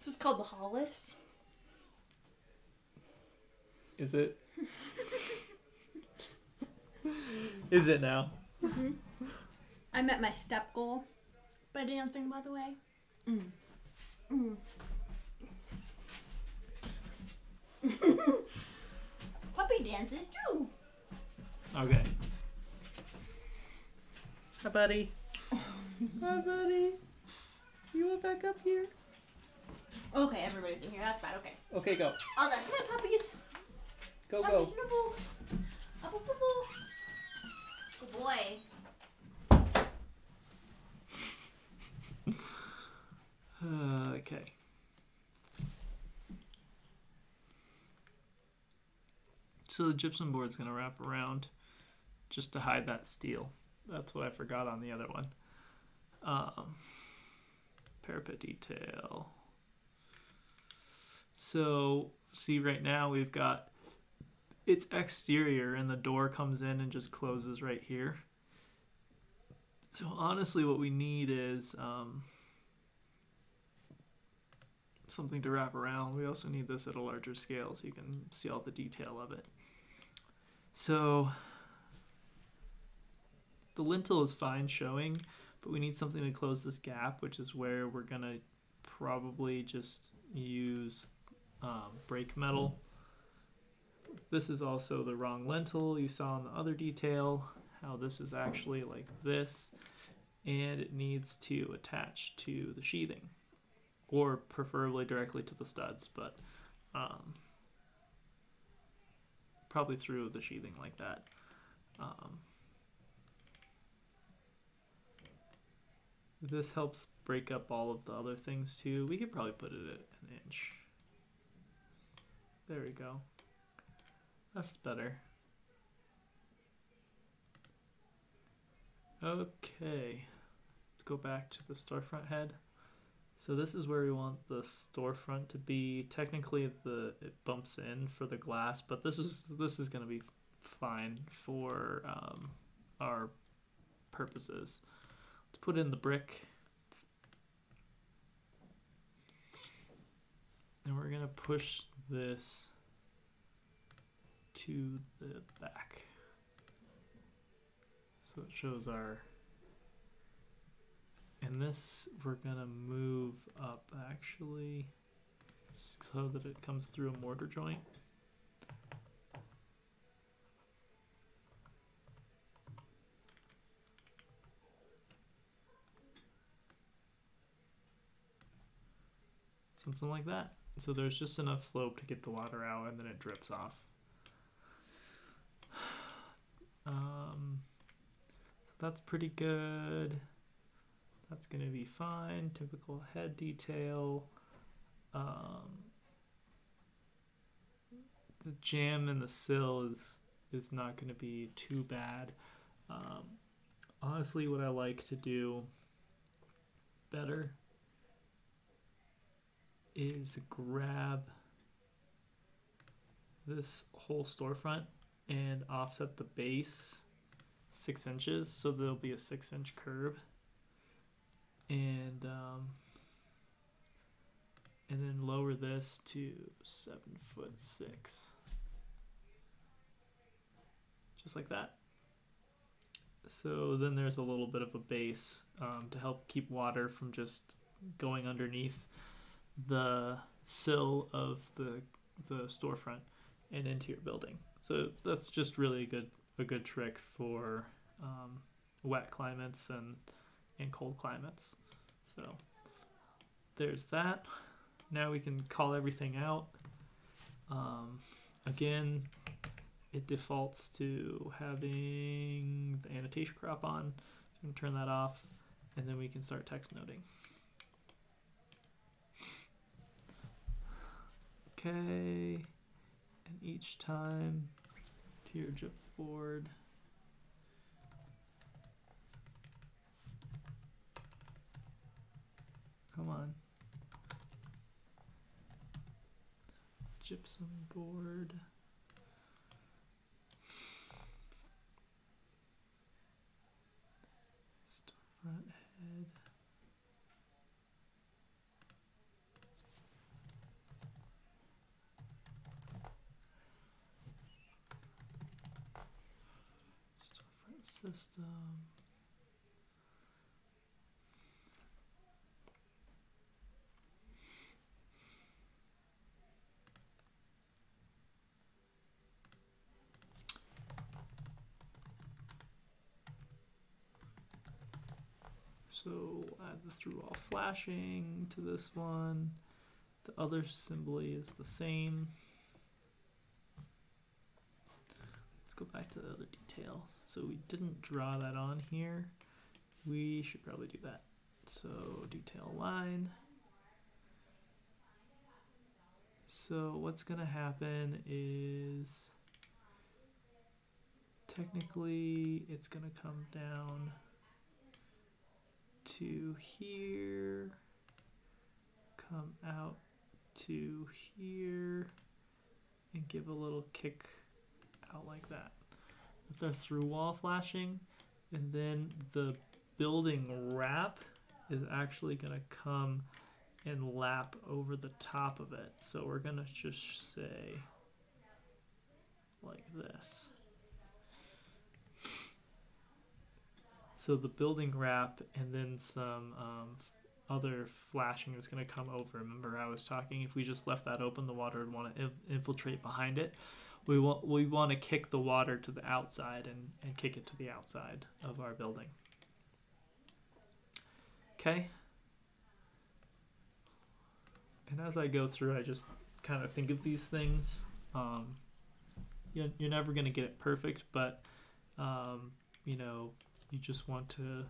Speaker 2: This is called the Hollis.
Speaker 1: is it? is it now?
Speaker 2: I met my step goal by dancing, by the way. Mm. Mm. Puppy dances too.
Speaker 1: Okay. Hi, buddy. Hi, buddy. You want back up here?
Speaker 2: Okay, everybody's in here. That's bad. Okay.
Speaker 1: Okay, go.
Speaker 2: All done. Come on, puppies.
Speaker 1: Go,
Speaker 2: Puppies,
Speaker 1: go.
Speaker 2: nibble. Up, up, up, up. Boy.
Speaker 1: Uh, okay. So the gypsum board's gonna wrap around just to hide that steel. That's what I forgot on the other one. Um, parapet detail. So see right now we've got it's exterior and the door comes in and just closes right here. So honestly what we need is um, something to wrap around. We also need this at a larger scale so you can see all the detail of it. So the lintel is fine showing, but we need something to close this gap, which is where we're gonna probably just use um, brake metal. This is also the wrong lintel you saw in the other detail, how this is actually like this, and it needs to attach to the sheathing, or preferably directly to the studs, but um, probably through the sheathing like that. Um, this helps break up all of the other things too. We could probably put it at an inch. There we go. That's better. Okay, let's go back to the storefront head. So this is where we want the storefront to be. Technically, the it bumps in for the glass, but this is this is going to be fine for um, our purposes. Let's put in the brick, and we're gonna push this to the back. So it shows our and this we're gonna move up actually so that it comes through a mortar joint. Something like that. So there's just enough slope to get the water out and then it drips off. Um, so that's pretty good. That's going to be fine. Typical head detail. Um, the jamb in the sill is is not going to be too bad. Um, honestly, what I like to do better is grab this whole storefront and offset the base six inches. So there'll be a six inch curve. And um, and then lower this to seven foot six. Just like that. So then there's a little bit of a base um, to help keep water from just going underneath the sill of the the storefront and into your building. So that's just really a good a good trick for um, wet climates and and cold climates. So there's that. Now we can call everything out. Um, again, it defaults to having the annotation crop on. So can turn that off, and then we can start text noting. Okay, and each time GIF board. Come on. Gypsum board. Storefront head. Storefront system. Um, so add the through wall flashing to this one. The other assembly is the same. Let's go back to the other details. So we didn't draw that on here. We should probably do that. So detail line. So what's gonna happen is technically it's gonna come down to here, come out to here, and give a little kick out like that. That's our through wall flashing. And then the building wrap is actually going to come and lap over the top of it. So we're going to just say like this. So the building wrap and then some um, other flashing is going to come over. Remember I was talking, if we just left that open, the water would want to infiltrate behind it. We want we want to kick the water to the outside and, and kick it to the outside of our building. Okay. And as I go through, I just kind of think of these things. Um, you're, you're never going to get it perfect, but um, you know, you just want to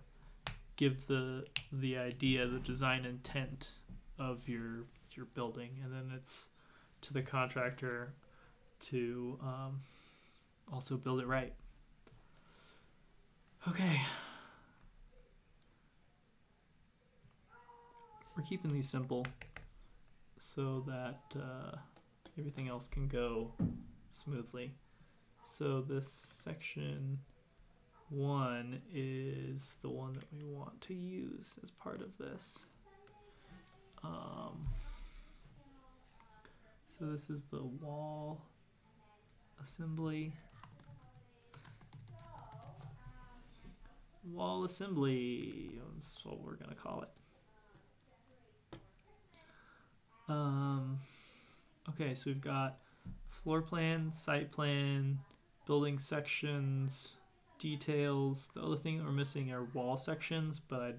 Speaker 1: give the the idea, the design intent of your your building, and then it's to the contractor to um, also build it right. Okay. We're keeping these simple so that uh, everything else can go smoothly. So this section one is the one that we want to use as part of this. Um, so this is the wall assembly. Wall assembly, that's what we're gonna call it. Um, okay, so we've got floor plan, site plan, building sections, details. The other thing that we're missing are wall sections, but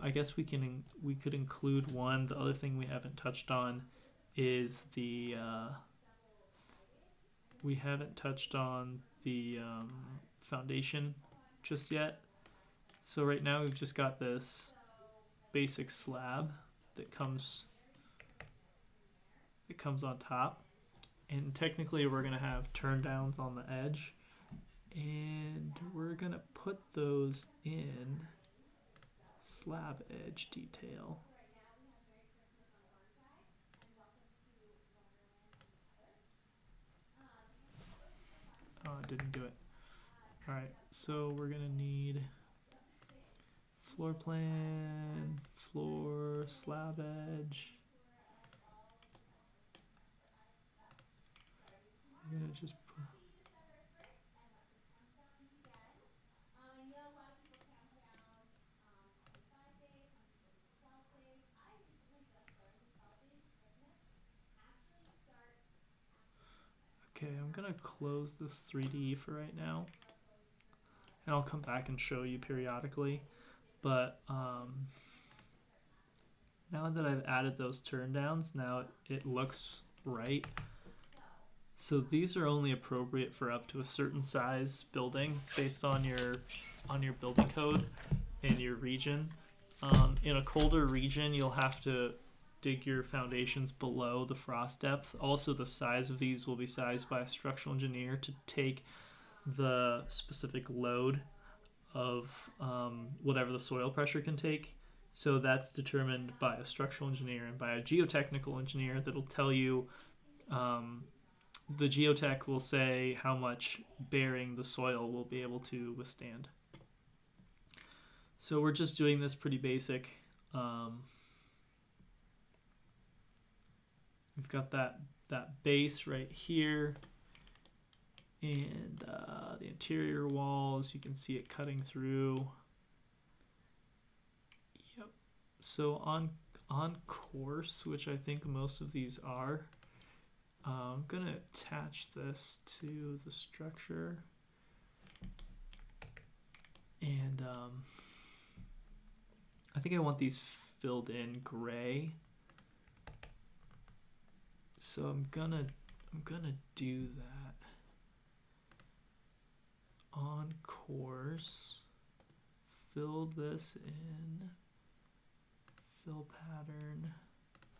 Speaker 1: I guess we can we could include one. The other thing we haven't touched on is the uh, we haven't touched on the um, foundation just yet. So right now we've just got this basic slab that comes that comes on top. And technically we're going to have turn downs on the edge. And we're going to put those in slab edge detail oh I didn't do it. All right so we're to need floor plan floor slab edge. I'm gonna just put. Okay, I'm gonna close this 3D for right now. And I'll come back and show you periodically. But um, now that I've added those turn downs, now it, it looks right. So these are only appropriate for up to a certain size building based on your on your building code and your region. Um, in a colder region, you'll have to dig your foundations below the frost depth. Also, the size of these will be sized by a structural engineer to take the specific load of um, whatever the soil pressure can take. So that's determined by a structural engineer and by a geotechnical engineer that'll tell you um, the geotech will say how much bearing the soil will be able to withstand. So we're just doing this pretty basic. Um, we've got that that base right here, and uh, the interior walls. You can see it cutting through. Yep. So on on coarse, which I think most of these are. Uh, I'm gonna attach this to the structure and um, I think I want these filled in gray so I'm gonna I'm gonna do that on coarse fill this in fill pattern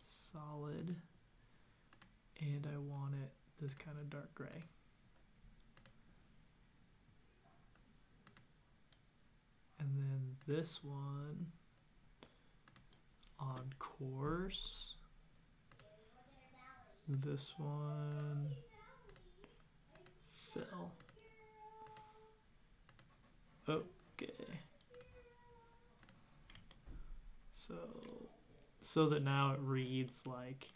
Speaker 1: solid and I want it this kind of dark gray. And then this one on coarse. This one fill. Okay. So so that now it reads like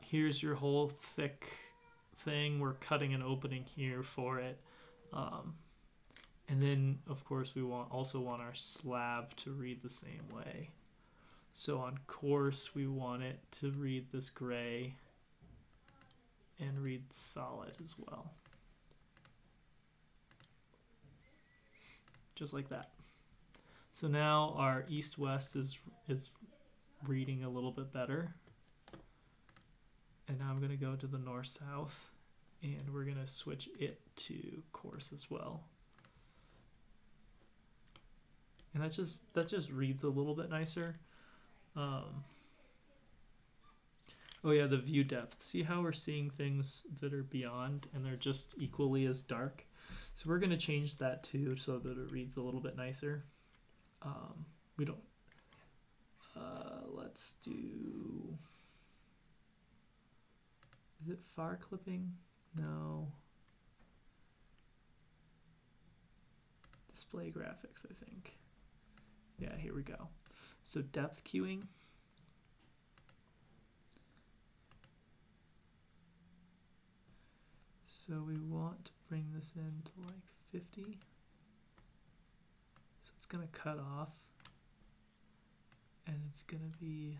Speaker 1: here's your whole thick thing. We're cutting an opening here for it. Um, And then, of course, we want also want our slab to read the same way. So on coarse we want it to read this gray and read solid as well. Just like that. So now our east-west is, is reading a little bit better. And now I'm going to go to the north-south and we're going to switch it to coarse as well. And that just that just reads a little bit nicer. Um, oh yeah, the view depth. See how we're seeing things that are beyond and they're just equally as dark. So we're going to change that too so that it reads a little bit nicer. Um, we don't. Uh, let's do. Is it far clipping? No. Display graphics, I think. Yeah, here we go. So depth cueing. So we want to bring this in to like 50. So it's going to cut off. And it's going to be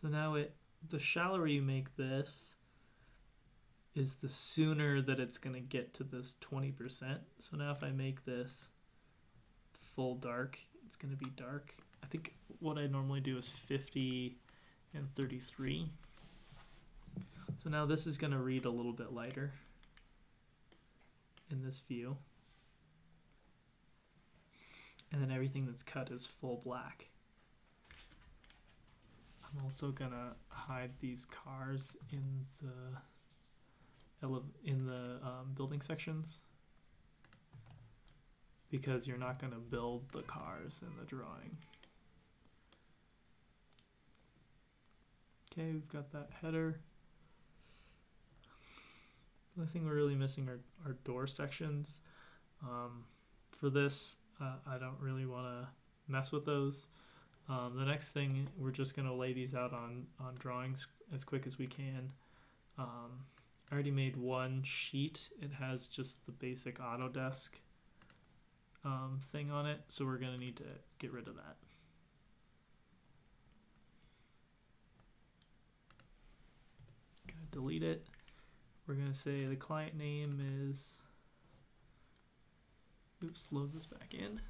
Speaker 1: So now it the shallower you make this is the sooner that it's going to get to this 20%. So now if I make this full dark, it's going to be dark. I think what I normally do is 50 and 33. So now this is going to read a little bit lighter in this view. And then everything that's cut is full black. I'm also gonna hide these cars in the in the um, building sections because you're not gonna build the cars in the drawing. Okay, we've got that header. The only thing we're really missing are, are door sections. Um, for this, uh, I don't really want to mess with those. Um, the next thing, we're just going to lay these out on, on drawings as quick as we can. Um, I already made one sheet. It has just the basic Autodesk um, thing on it, so we're going to need to get rid of that. Gonna delete it. We're going to say the client name is, oops, load this back in.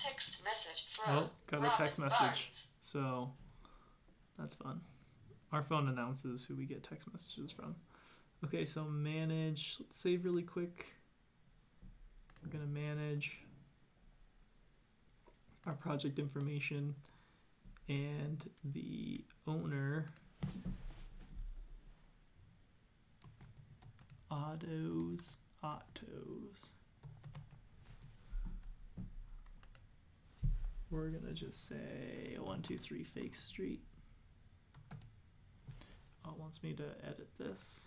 Speaker 3: Text message from
Speaker 1: Oh, got a text message. So that's fun. Our phone announces who we get text messages from. Okay, so manage. Let's save really quick. We're going to manage our project information and the owner autos autos We're gonna just say one two three Fake Street. Oh, it wants me to edit this.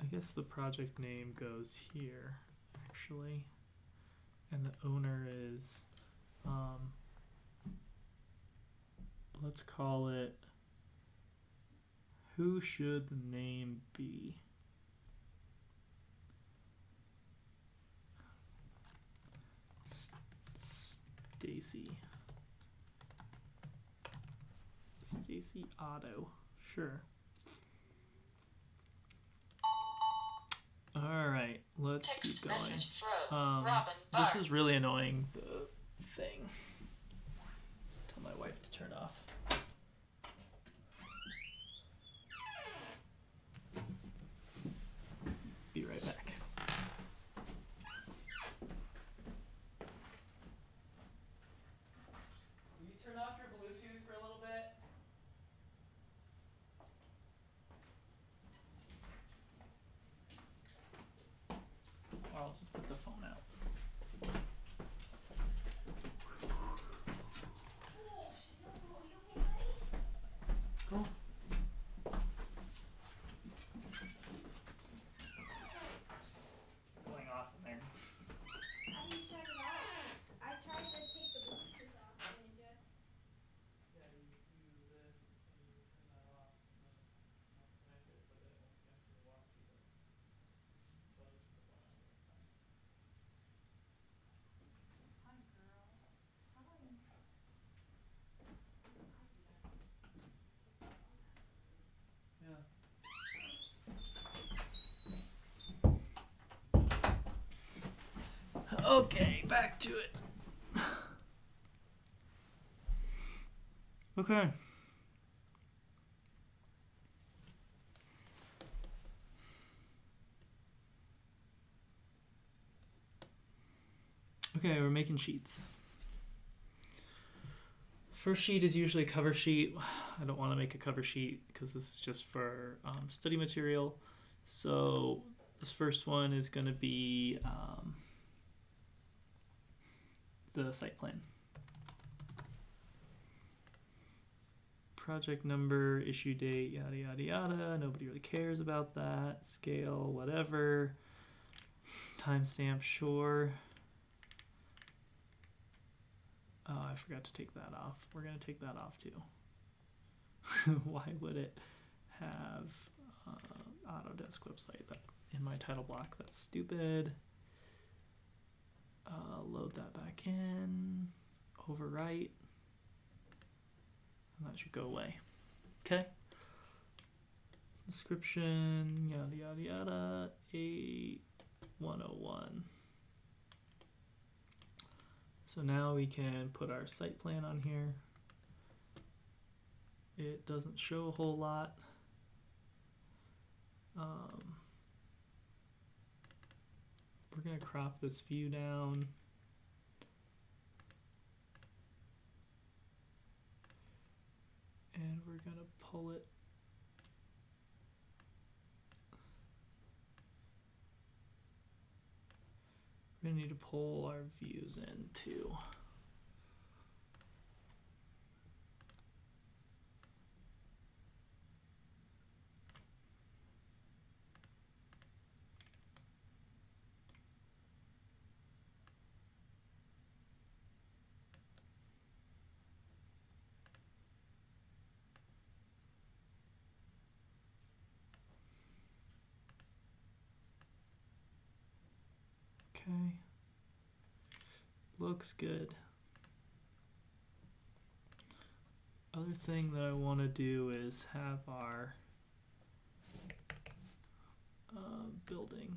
Speaker 1: I guess the project name goes here, actually, and the owner is. Um, let's call it who should the name be? Stacy. Stacy Otto sure. All right let's
Speaker 3: Text
Speaker 1: keep going. um,
Speaker 3: Robin
Speaker 1: this is really annoying the thing. Tell my wife to turn off be right back Will you turn off your Bluetooth for a little bit? Okay, back to it. Okay. Okay, we're making sheets. First sheet is usually a cover sheet. I don't want to make a cover sheet because this is just for um, study material. So this first one is going to be um, the site plan. Project number, issue date, yada yada yada. Nobody really cares about that. Scale, whatever. Timestamp, sure. Oh, I forgot to take that off. We're going to take that off too. Why would it have uh, Autodesk website in my title block? That's stupid. Uh, load that back in. Overwrite. And that should go away. Okay. Description, yada yada yada. A 101. So now we can put our site plan on here. It doesn't show a whole lot. Um, we're going to crop this view down. And we're going to pull it We're gonna need to pull our views in too. Okay. Looks good. Other thing that I want to do is have our uh, building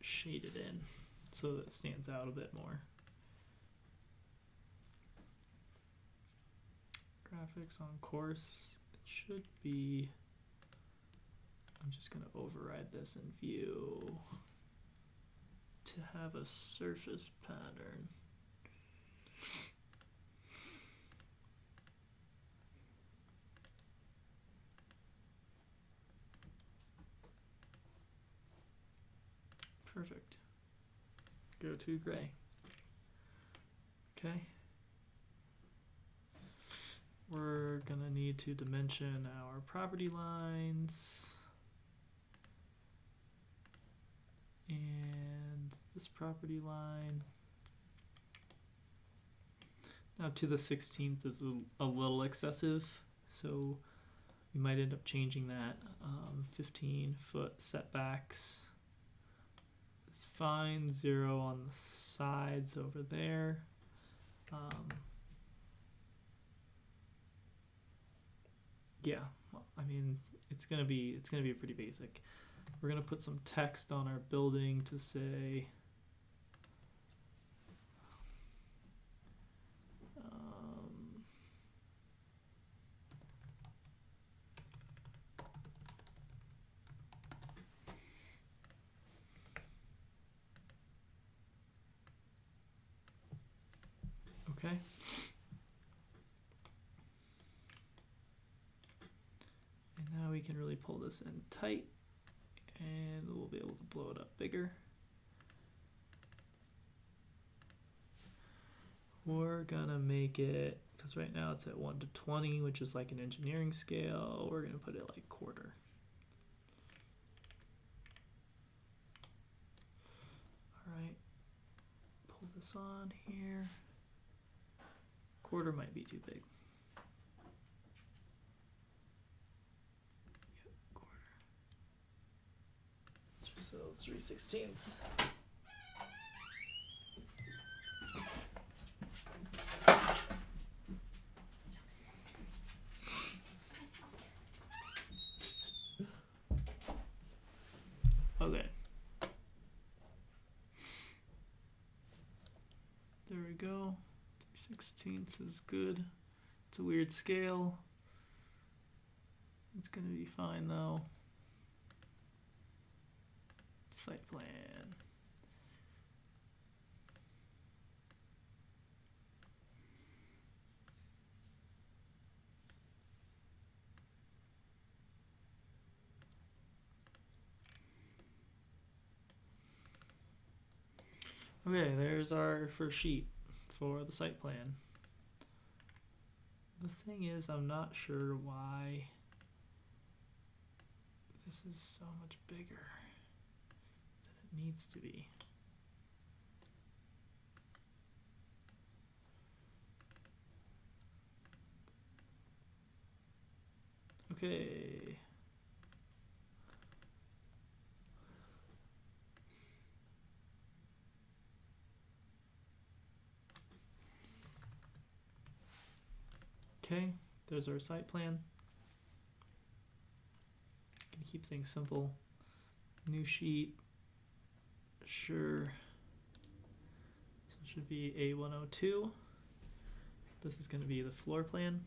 Speaker 1: shaded in so that it stands out a bit more. Graphics on coarse, it should be I'm just going to override this in view to have a surface pattern. Perfect. Go to gray. Okay. We're gonna need to dimension our property lines. And this property line. Now to the 16th is a, a little excessive, so we might end up changing that. Um, 15 foot setbacks is fine, zero on the sides over there. Um, yeah, I mean, it's gonna be it's gonna be a pretty basic. We're going to put some text on our building to say um, okay. And now we can really pull this in tight and we'll be able to blow it up bigger. We're gonna make it, because right now it's at 1 to 20, which is like an engineering scale, we're gonna put it like quarter. Alright, pull this on here. Quarter might be too big. So three sixteenths. Okay. There we go. Three sixteenths is good. It's a weird scale. It's going to be fine though. Site plan. Okay, there's our first sheet for the site plan. The thing is, I'm not sure why this is so much bigger needs to be. Okay. Okay, there's our site plan. Gonna keep things simple. New sheet. Sure. So it should be A102. This is gonna be the floor plan.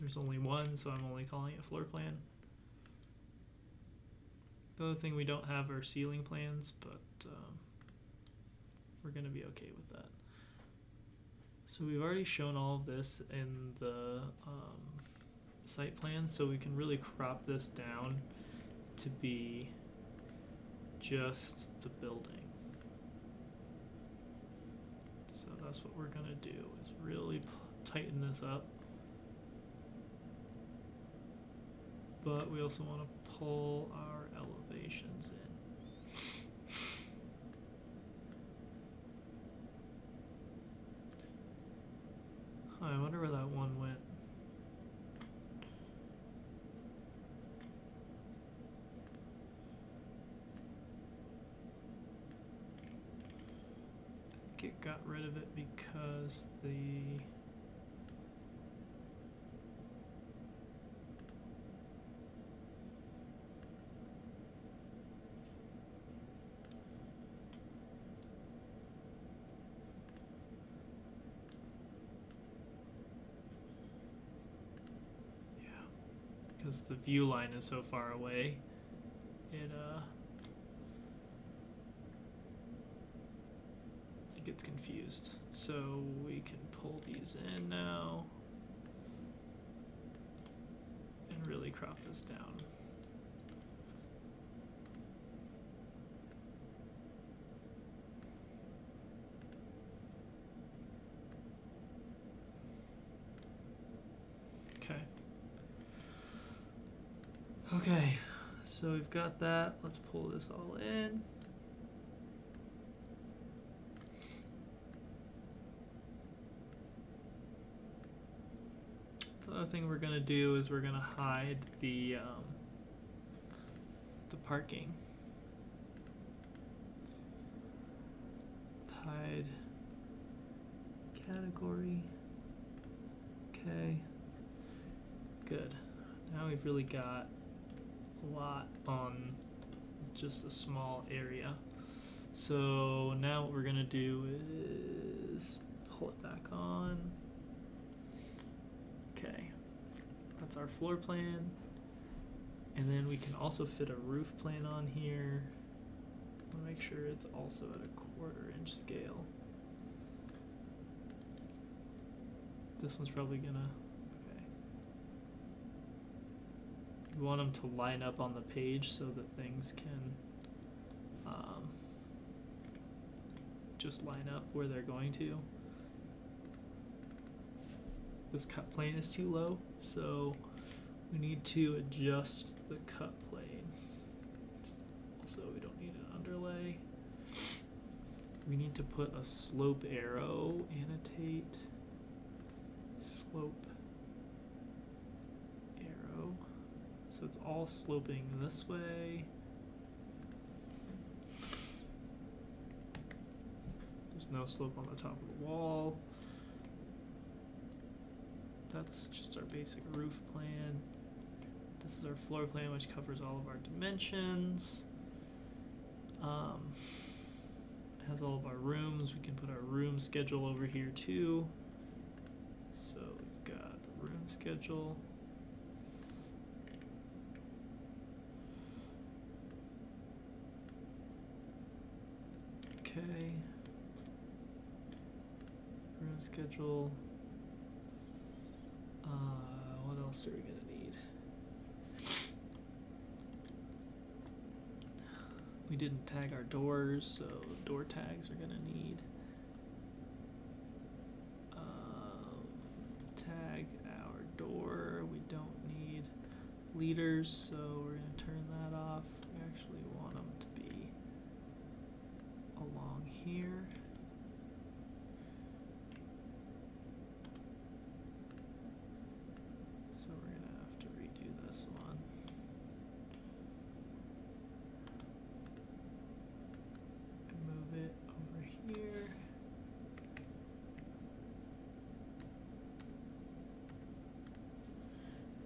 Speaker 1: There's only one, so I'm only calling it floor plan. The other thing we don't have are ceiling plans, but um, we're gonna be okay with that. So we've already shown all of this in the um, site plan, so we can really crop this down to be just the building. So that's what we're gonna do is really tighten this up. But we also want to pull our elevations in. Huh, I wonder where that one went. I think it got rid of it because the because the view line is so far away, it uh, it confused. So we can pull these in now and really crop this down. Okay. Okay, so we've got that. Let's pull this all in. The other thing we're gonna do is we're gonna hide the um, the parking. Hide category. Okay. Good. Now we've really got a lot on just a small area. So now what we're gonna do is pull it back on. Okay, that's our floor plan. And then we can also fit a roof plan on here. Make sure it's also at a quarter inch scale. This one's probably gonna, okay. We want them to line up on the page so that things can um, just line up where they're going to. This cut plane is too low, so we need to adjust the cut plane. Also, we don't need an underlay. We need to put a slope arrow, annotate, slope arrow. So it's all sloping this way. There's no slope on the top of the wall. That's just our basic roof plan. this is our floor plan, which covers all of our dimensions. Um, has all of our rooms. We can put our room schedule over here too. So we've got room schedule. Okay. Room schedule. Uh, what else are we gonna need? We didn't tag our doors, so door tags are gonna need. Um, tag our door. We don't need leaders, so we're gonna turn that off. We actually want them to be along here. So we're gonna have to redo this one. And move it over here.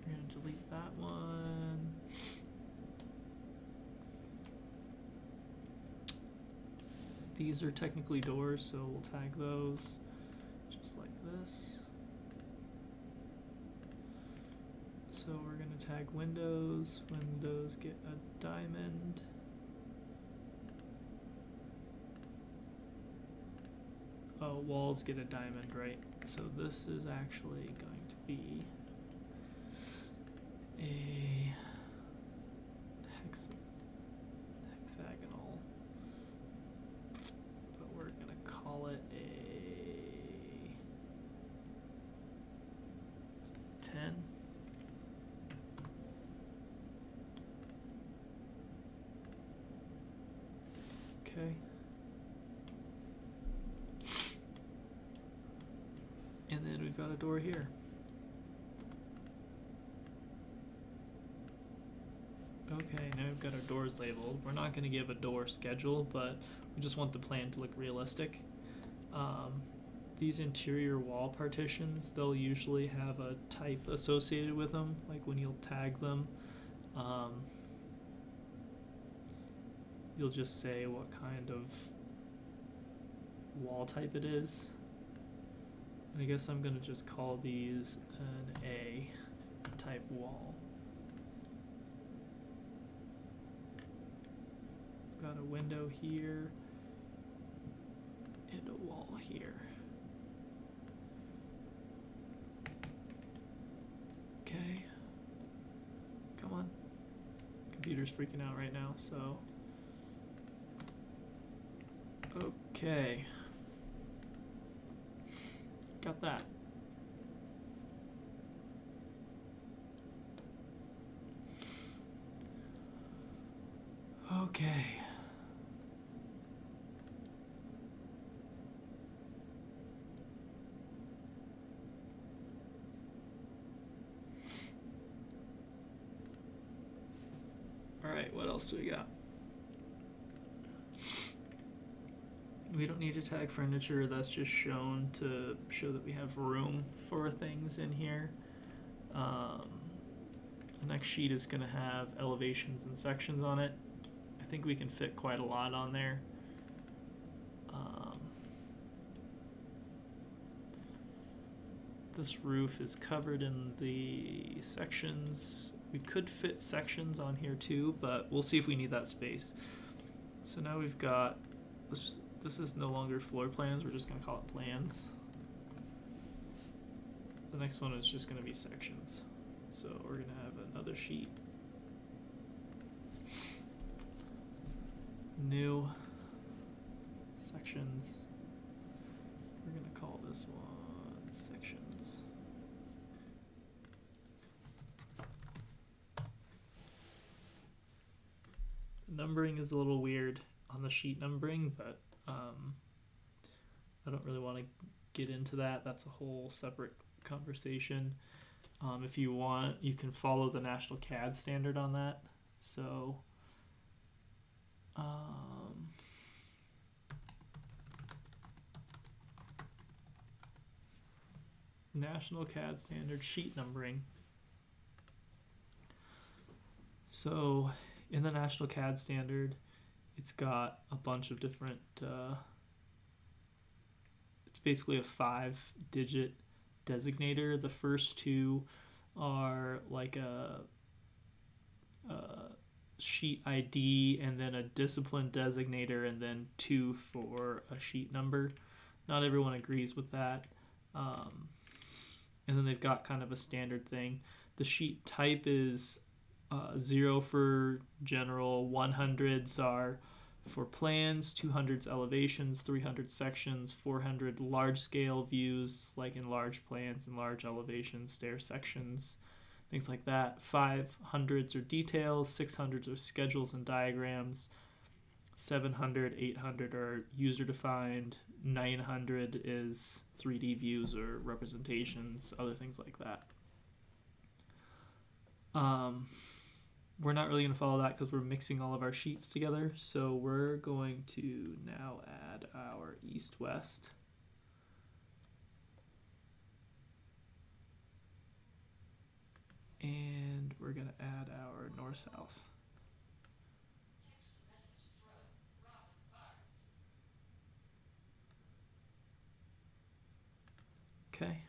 Speaker 1: We're gonna delete that one. These are technically doors, so we'll tag those just like this. So we're gonna tag windows. Windows get a diamond. Oh, walls get a diamond, right? So this is actually going to be a hex hexagonal, but we're gonna call it a ten. Okay. And then we've got a door here. Okay, now we've got our doors labeled. We're not going to give a door schedule, but we just want the plan to look realistic. Um, these interior wall partitions, they'll usually have a type associated with them, like when you'll tag them. Um, you'll just say what kind of wall type it is. I guess I'm gonna just call these an A type wall. I've got a window here and a wall here. Okay. Come on. Computer's freaking out right now, so. Okay. Got that. Okay. All right, what else do we got? We don't need to tag furniture, that's just shown to show that we have room for things in here. Um, the next sheet is going to have elevations and sections on it. I think we can fit quite a lot on there. Um, this roof is covered in the sections. We could fit sections on here too, but we'll see if we need that space. So now we've got this. This is no longer floor plans. We're just gonna call it plans. The next one is just gonna be sections. So we're gonna have another sheet. New sections. We're gonna call this one sections. Numbering is a little weird on the sheet numbering, but um, I don't really want to get into that. That's a whole separate conversation. Um, if you want, you can follow the National CAD standard on that. So, um, National CAD standard sheet numbering. So in the National CAD standard, it's got a bunch of different. Uh, it's basically a five-digit designator. The first two are like a, a sheet ID and then a discipline designator and then two for a sheet number. Not everyone agrees with that. Um, and then they've got kind of a standard thing. The sheet type is uh, zero for general, 100s are for plans, 200s elevations, 300 sections, 400 large scale views, like in large plans and large elevations, stair sections, things like that. 500s are details, 600s are schedules and diagrams, 700, 800 are user defined, 900 is 3D views or representations, other things like that. Um, we're not really going to follow that because we're mixing all of our sheets together. So we're going to now add our east-west. And we're going to add our north-south. Okay.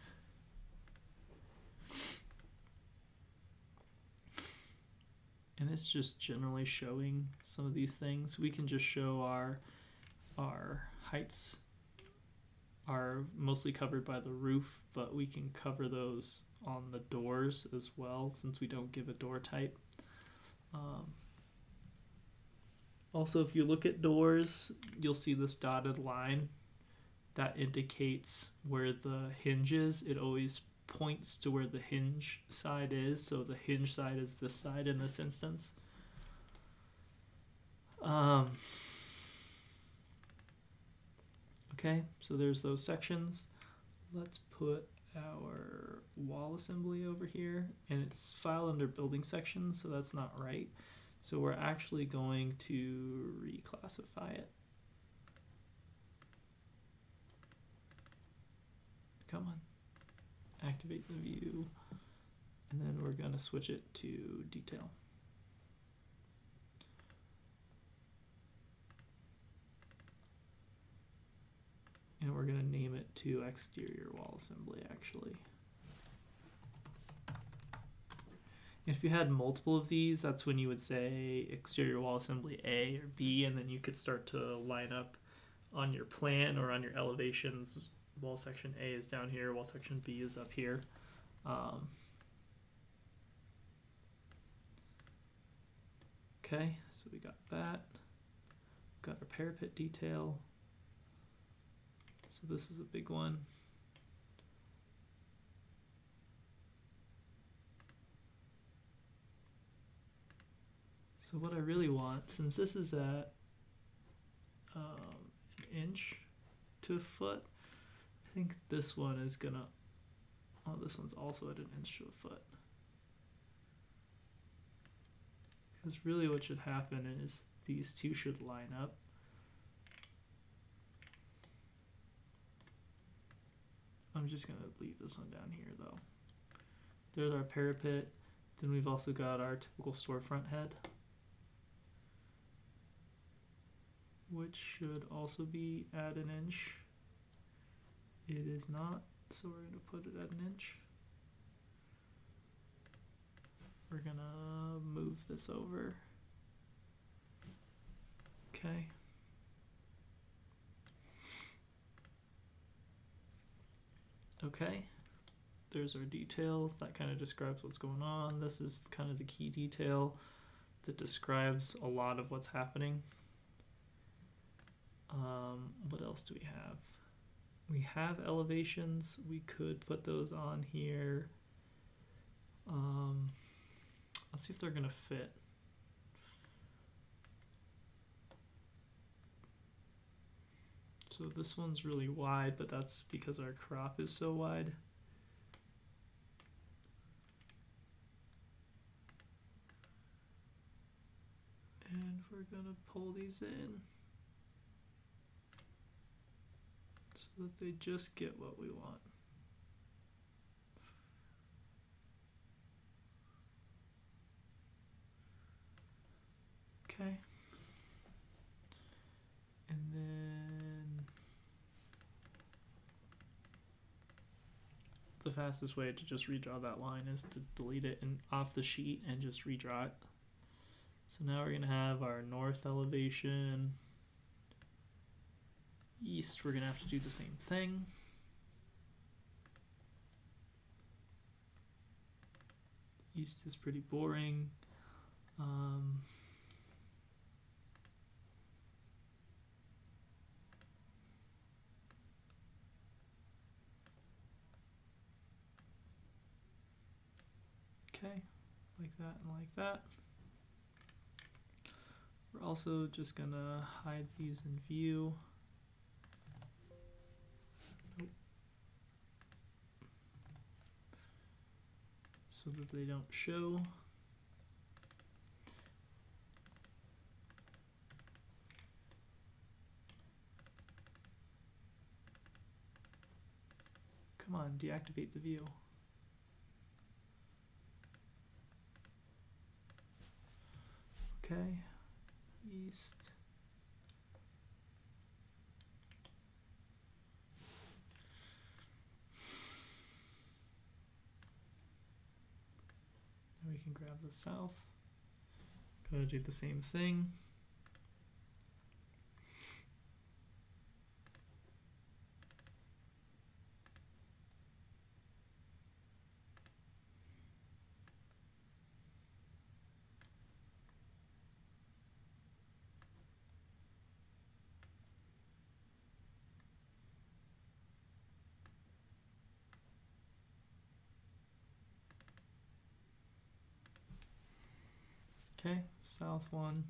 Speaker 1: And it's just generally showing some of these things. We can just show our our heights are mostly covered by the roof, but we can cover those on the doors as well since we don't give a door type. Um, also, if you look at doors, you'll see this dotted line that indicates where the hinge is. It always points to where the hinge side is. So the hinge side is this side in this instance. Um, okay, so there's those sections. Let's put our wall assembly over here and it's filed under building section so that's not right so we're actually going to reclassify it come on activate the view, and then we're going to switch it to detail. And we're going to name it to exterior wall assembly actually. If you had multiple of these, that's when you would say exterior wall assembly A or B, and then you could start to line up on your plan or on your elevations wall section A is down here, wall section B is up here. Um, okay, so we got that. Got our parapet detail. So this is a big one. So what I really want, since this is at um, an inch to a foot, I think this one is gonna, oh, this one's also at an inch to a foot. Because really what should happen is these two should line up. I'm just gonna leave this one down here though. There's our parapet. Then we've also got our typical storefront head. Which should also be at an inch. It is not, so we're going to put it at an inch. We're going to move this over. Okay. Okay, there's our details. That kind of describes what's going on. This is kind of the key detail that describes a lot of what's happening. Um, what else do we have? We have elevations. We could put those on here. Um, let's see if they're gonna fit. So this one's really wide but that's because our crop is so wide. And we're gonna pull these in so that they just get what we want. Okay. And then the fastest way to just redraw that line is to delete it and off the sheet and just redraw it. So now we're gonna have our north elevation. East, we're gonna have to do the same thing. East is pretty boring. Um, okay, like that and like that. We're also just gonna hide these in view. Nope. That they don't show. Come on, deactivate the view. Okay, east. We can grab the south. Gotta do the same thing. Okay, south one.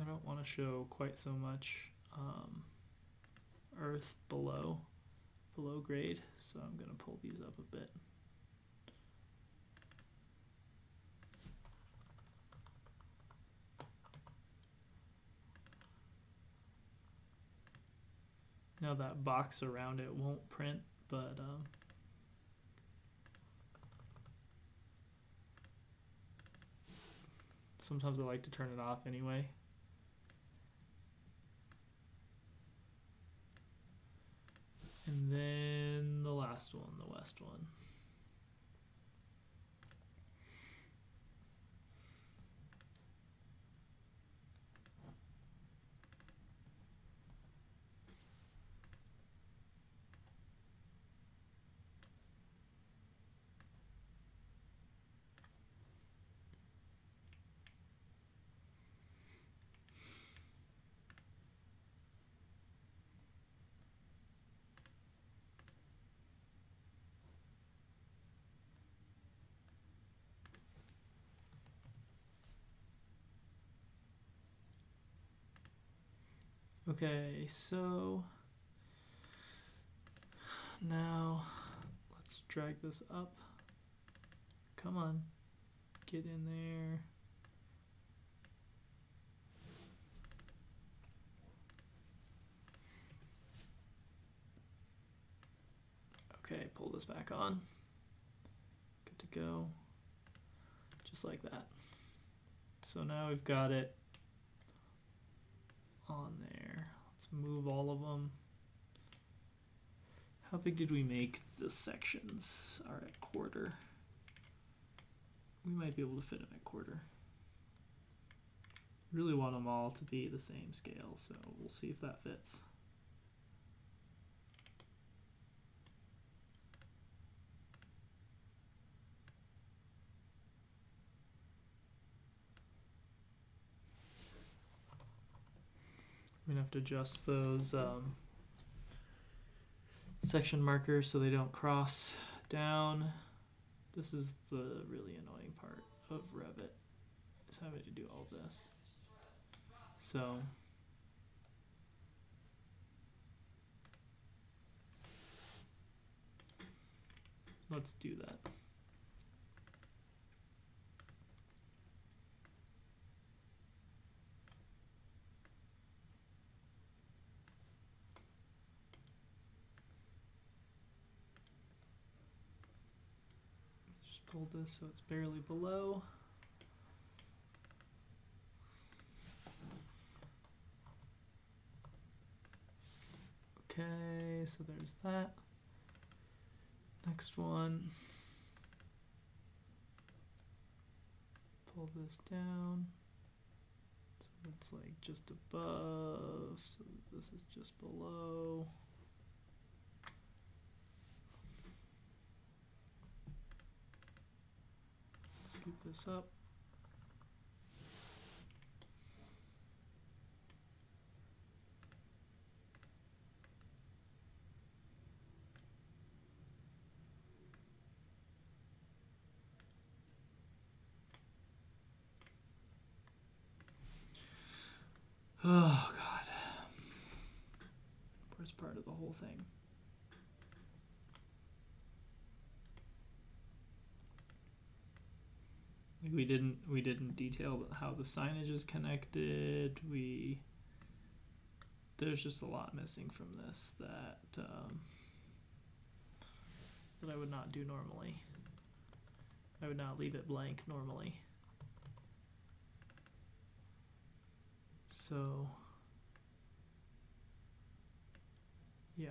Speaker 1: I don't want to show quite so much um, earth below, below grade, so I'm going to pull these up a bit. Now that box around it won't print, but um, sometimes I like to turn it off anyway. And then the last one, the west one. Okay, so now let's drag this up. Come on, get in there. Okay, pull this back on. Good to go. Just like that. So now we've got it on there. Move all of them. How big did we make the sections? Are at quarter. We might be able to fit them at quarter. Really want them all to be the same scale, so we'll see if that fits. I'm gonna have to adjust those um, section markers so they don't cross down. This is the really annoying part of Revit, is having to do all this. So let's do that. Pull this so it's barely below. Okay, so there's that. Next one. Pull this down. So it's like just above. So this is just below. Scoop this up. Oh god. Worst part of the whole thing. We didn't we didn't detail how the signage is connected. We there's just a lot missing from this that um, that I would not do normally. I would not leave it blank normally. So, yeah.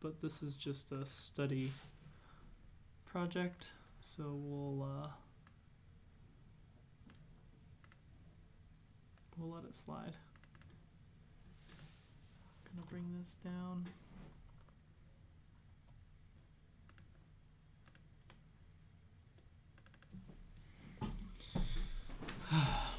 Speaker 1: But this is just a study project, so we'll uh, we'll let it slide. Gonna bring this down.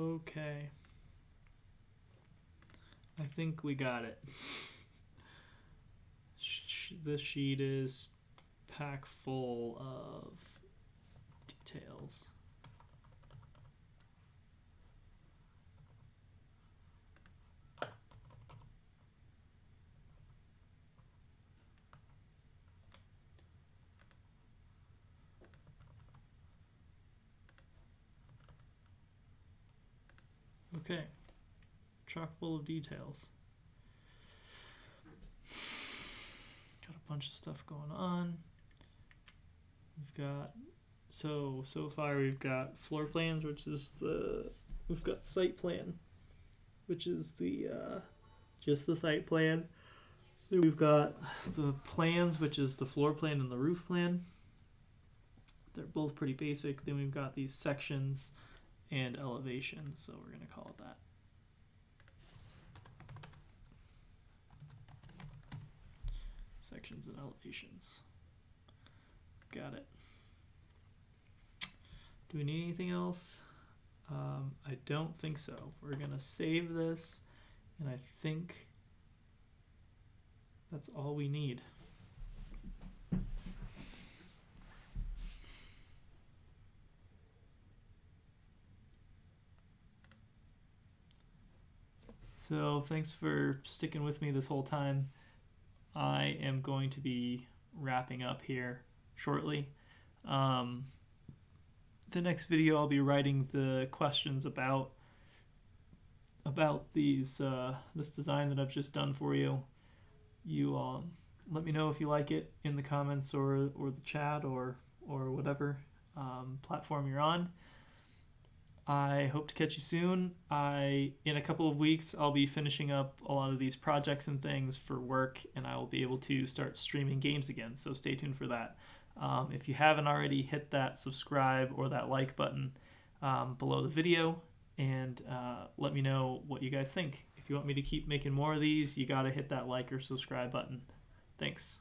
Speaker 1: Okay. I think we got it. This sheet is pack full of details. Okay. Chock full of details. Got a bunch of stuff going on. We've got so so far we've got floor plans, which is the we've got site plan, which is the uh, just the site plan. We've got the plans, which is the floor plan and the roof plan. They're both pretty basic. Then we've got these sections and elevation, so we're going to call it that. Sections and elevations. Got it. Do we need anything else? Um, I don't think so. We're going to save this, and I think that's all we need. So thanks for sticking with me this whole time. I am going to be wrapping up here shortly. Um, the next video I'll be writing the questions about about these uh, this design that I've just done for you. You um, let me know if you like it in the comments or or the chat or or whatever um, platform you're on. I hope to catch you soon. I in a couple of weeks I'll be finishing up a lot of these projects and things for work, and I will be able to start streaming games again. So stay tuned for that. Um, if you haven't already, hit that subscribe or that like button um, below the video, and uh, let me know what you guys think. If you want me to keep making more of these, you gotta hit that like or subscribe button. Thanks.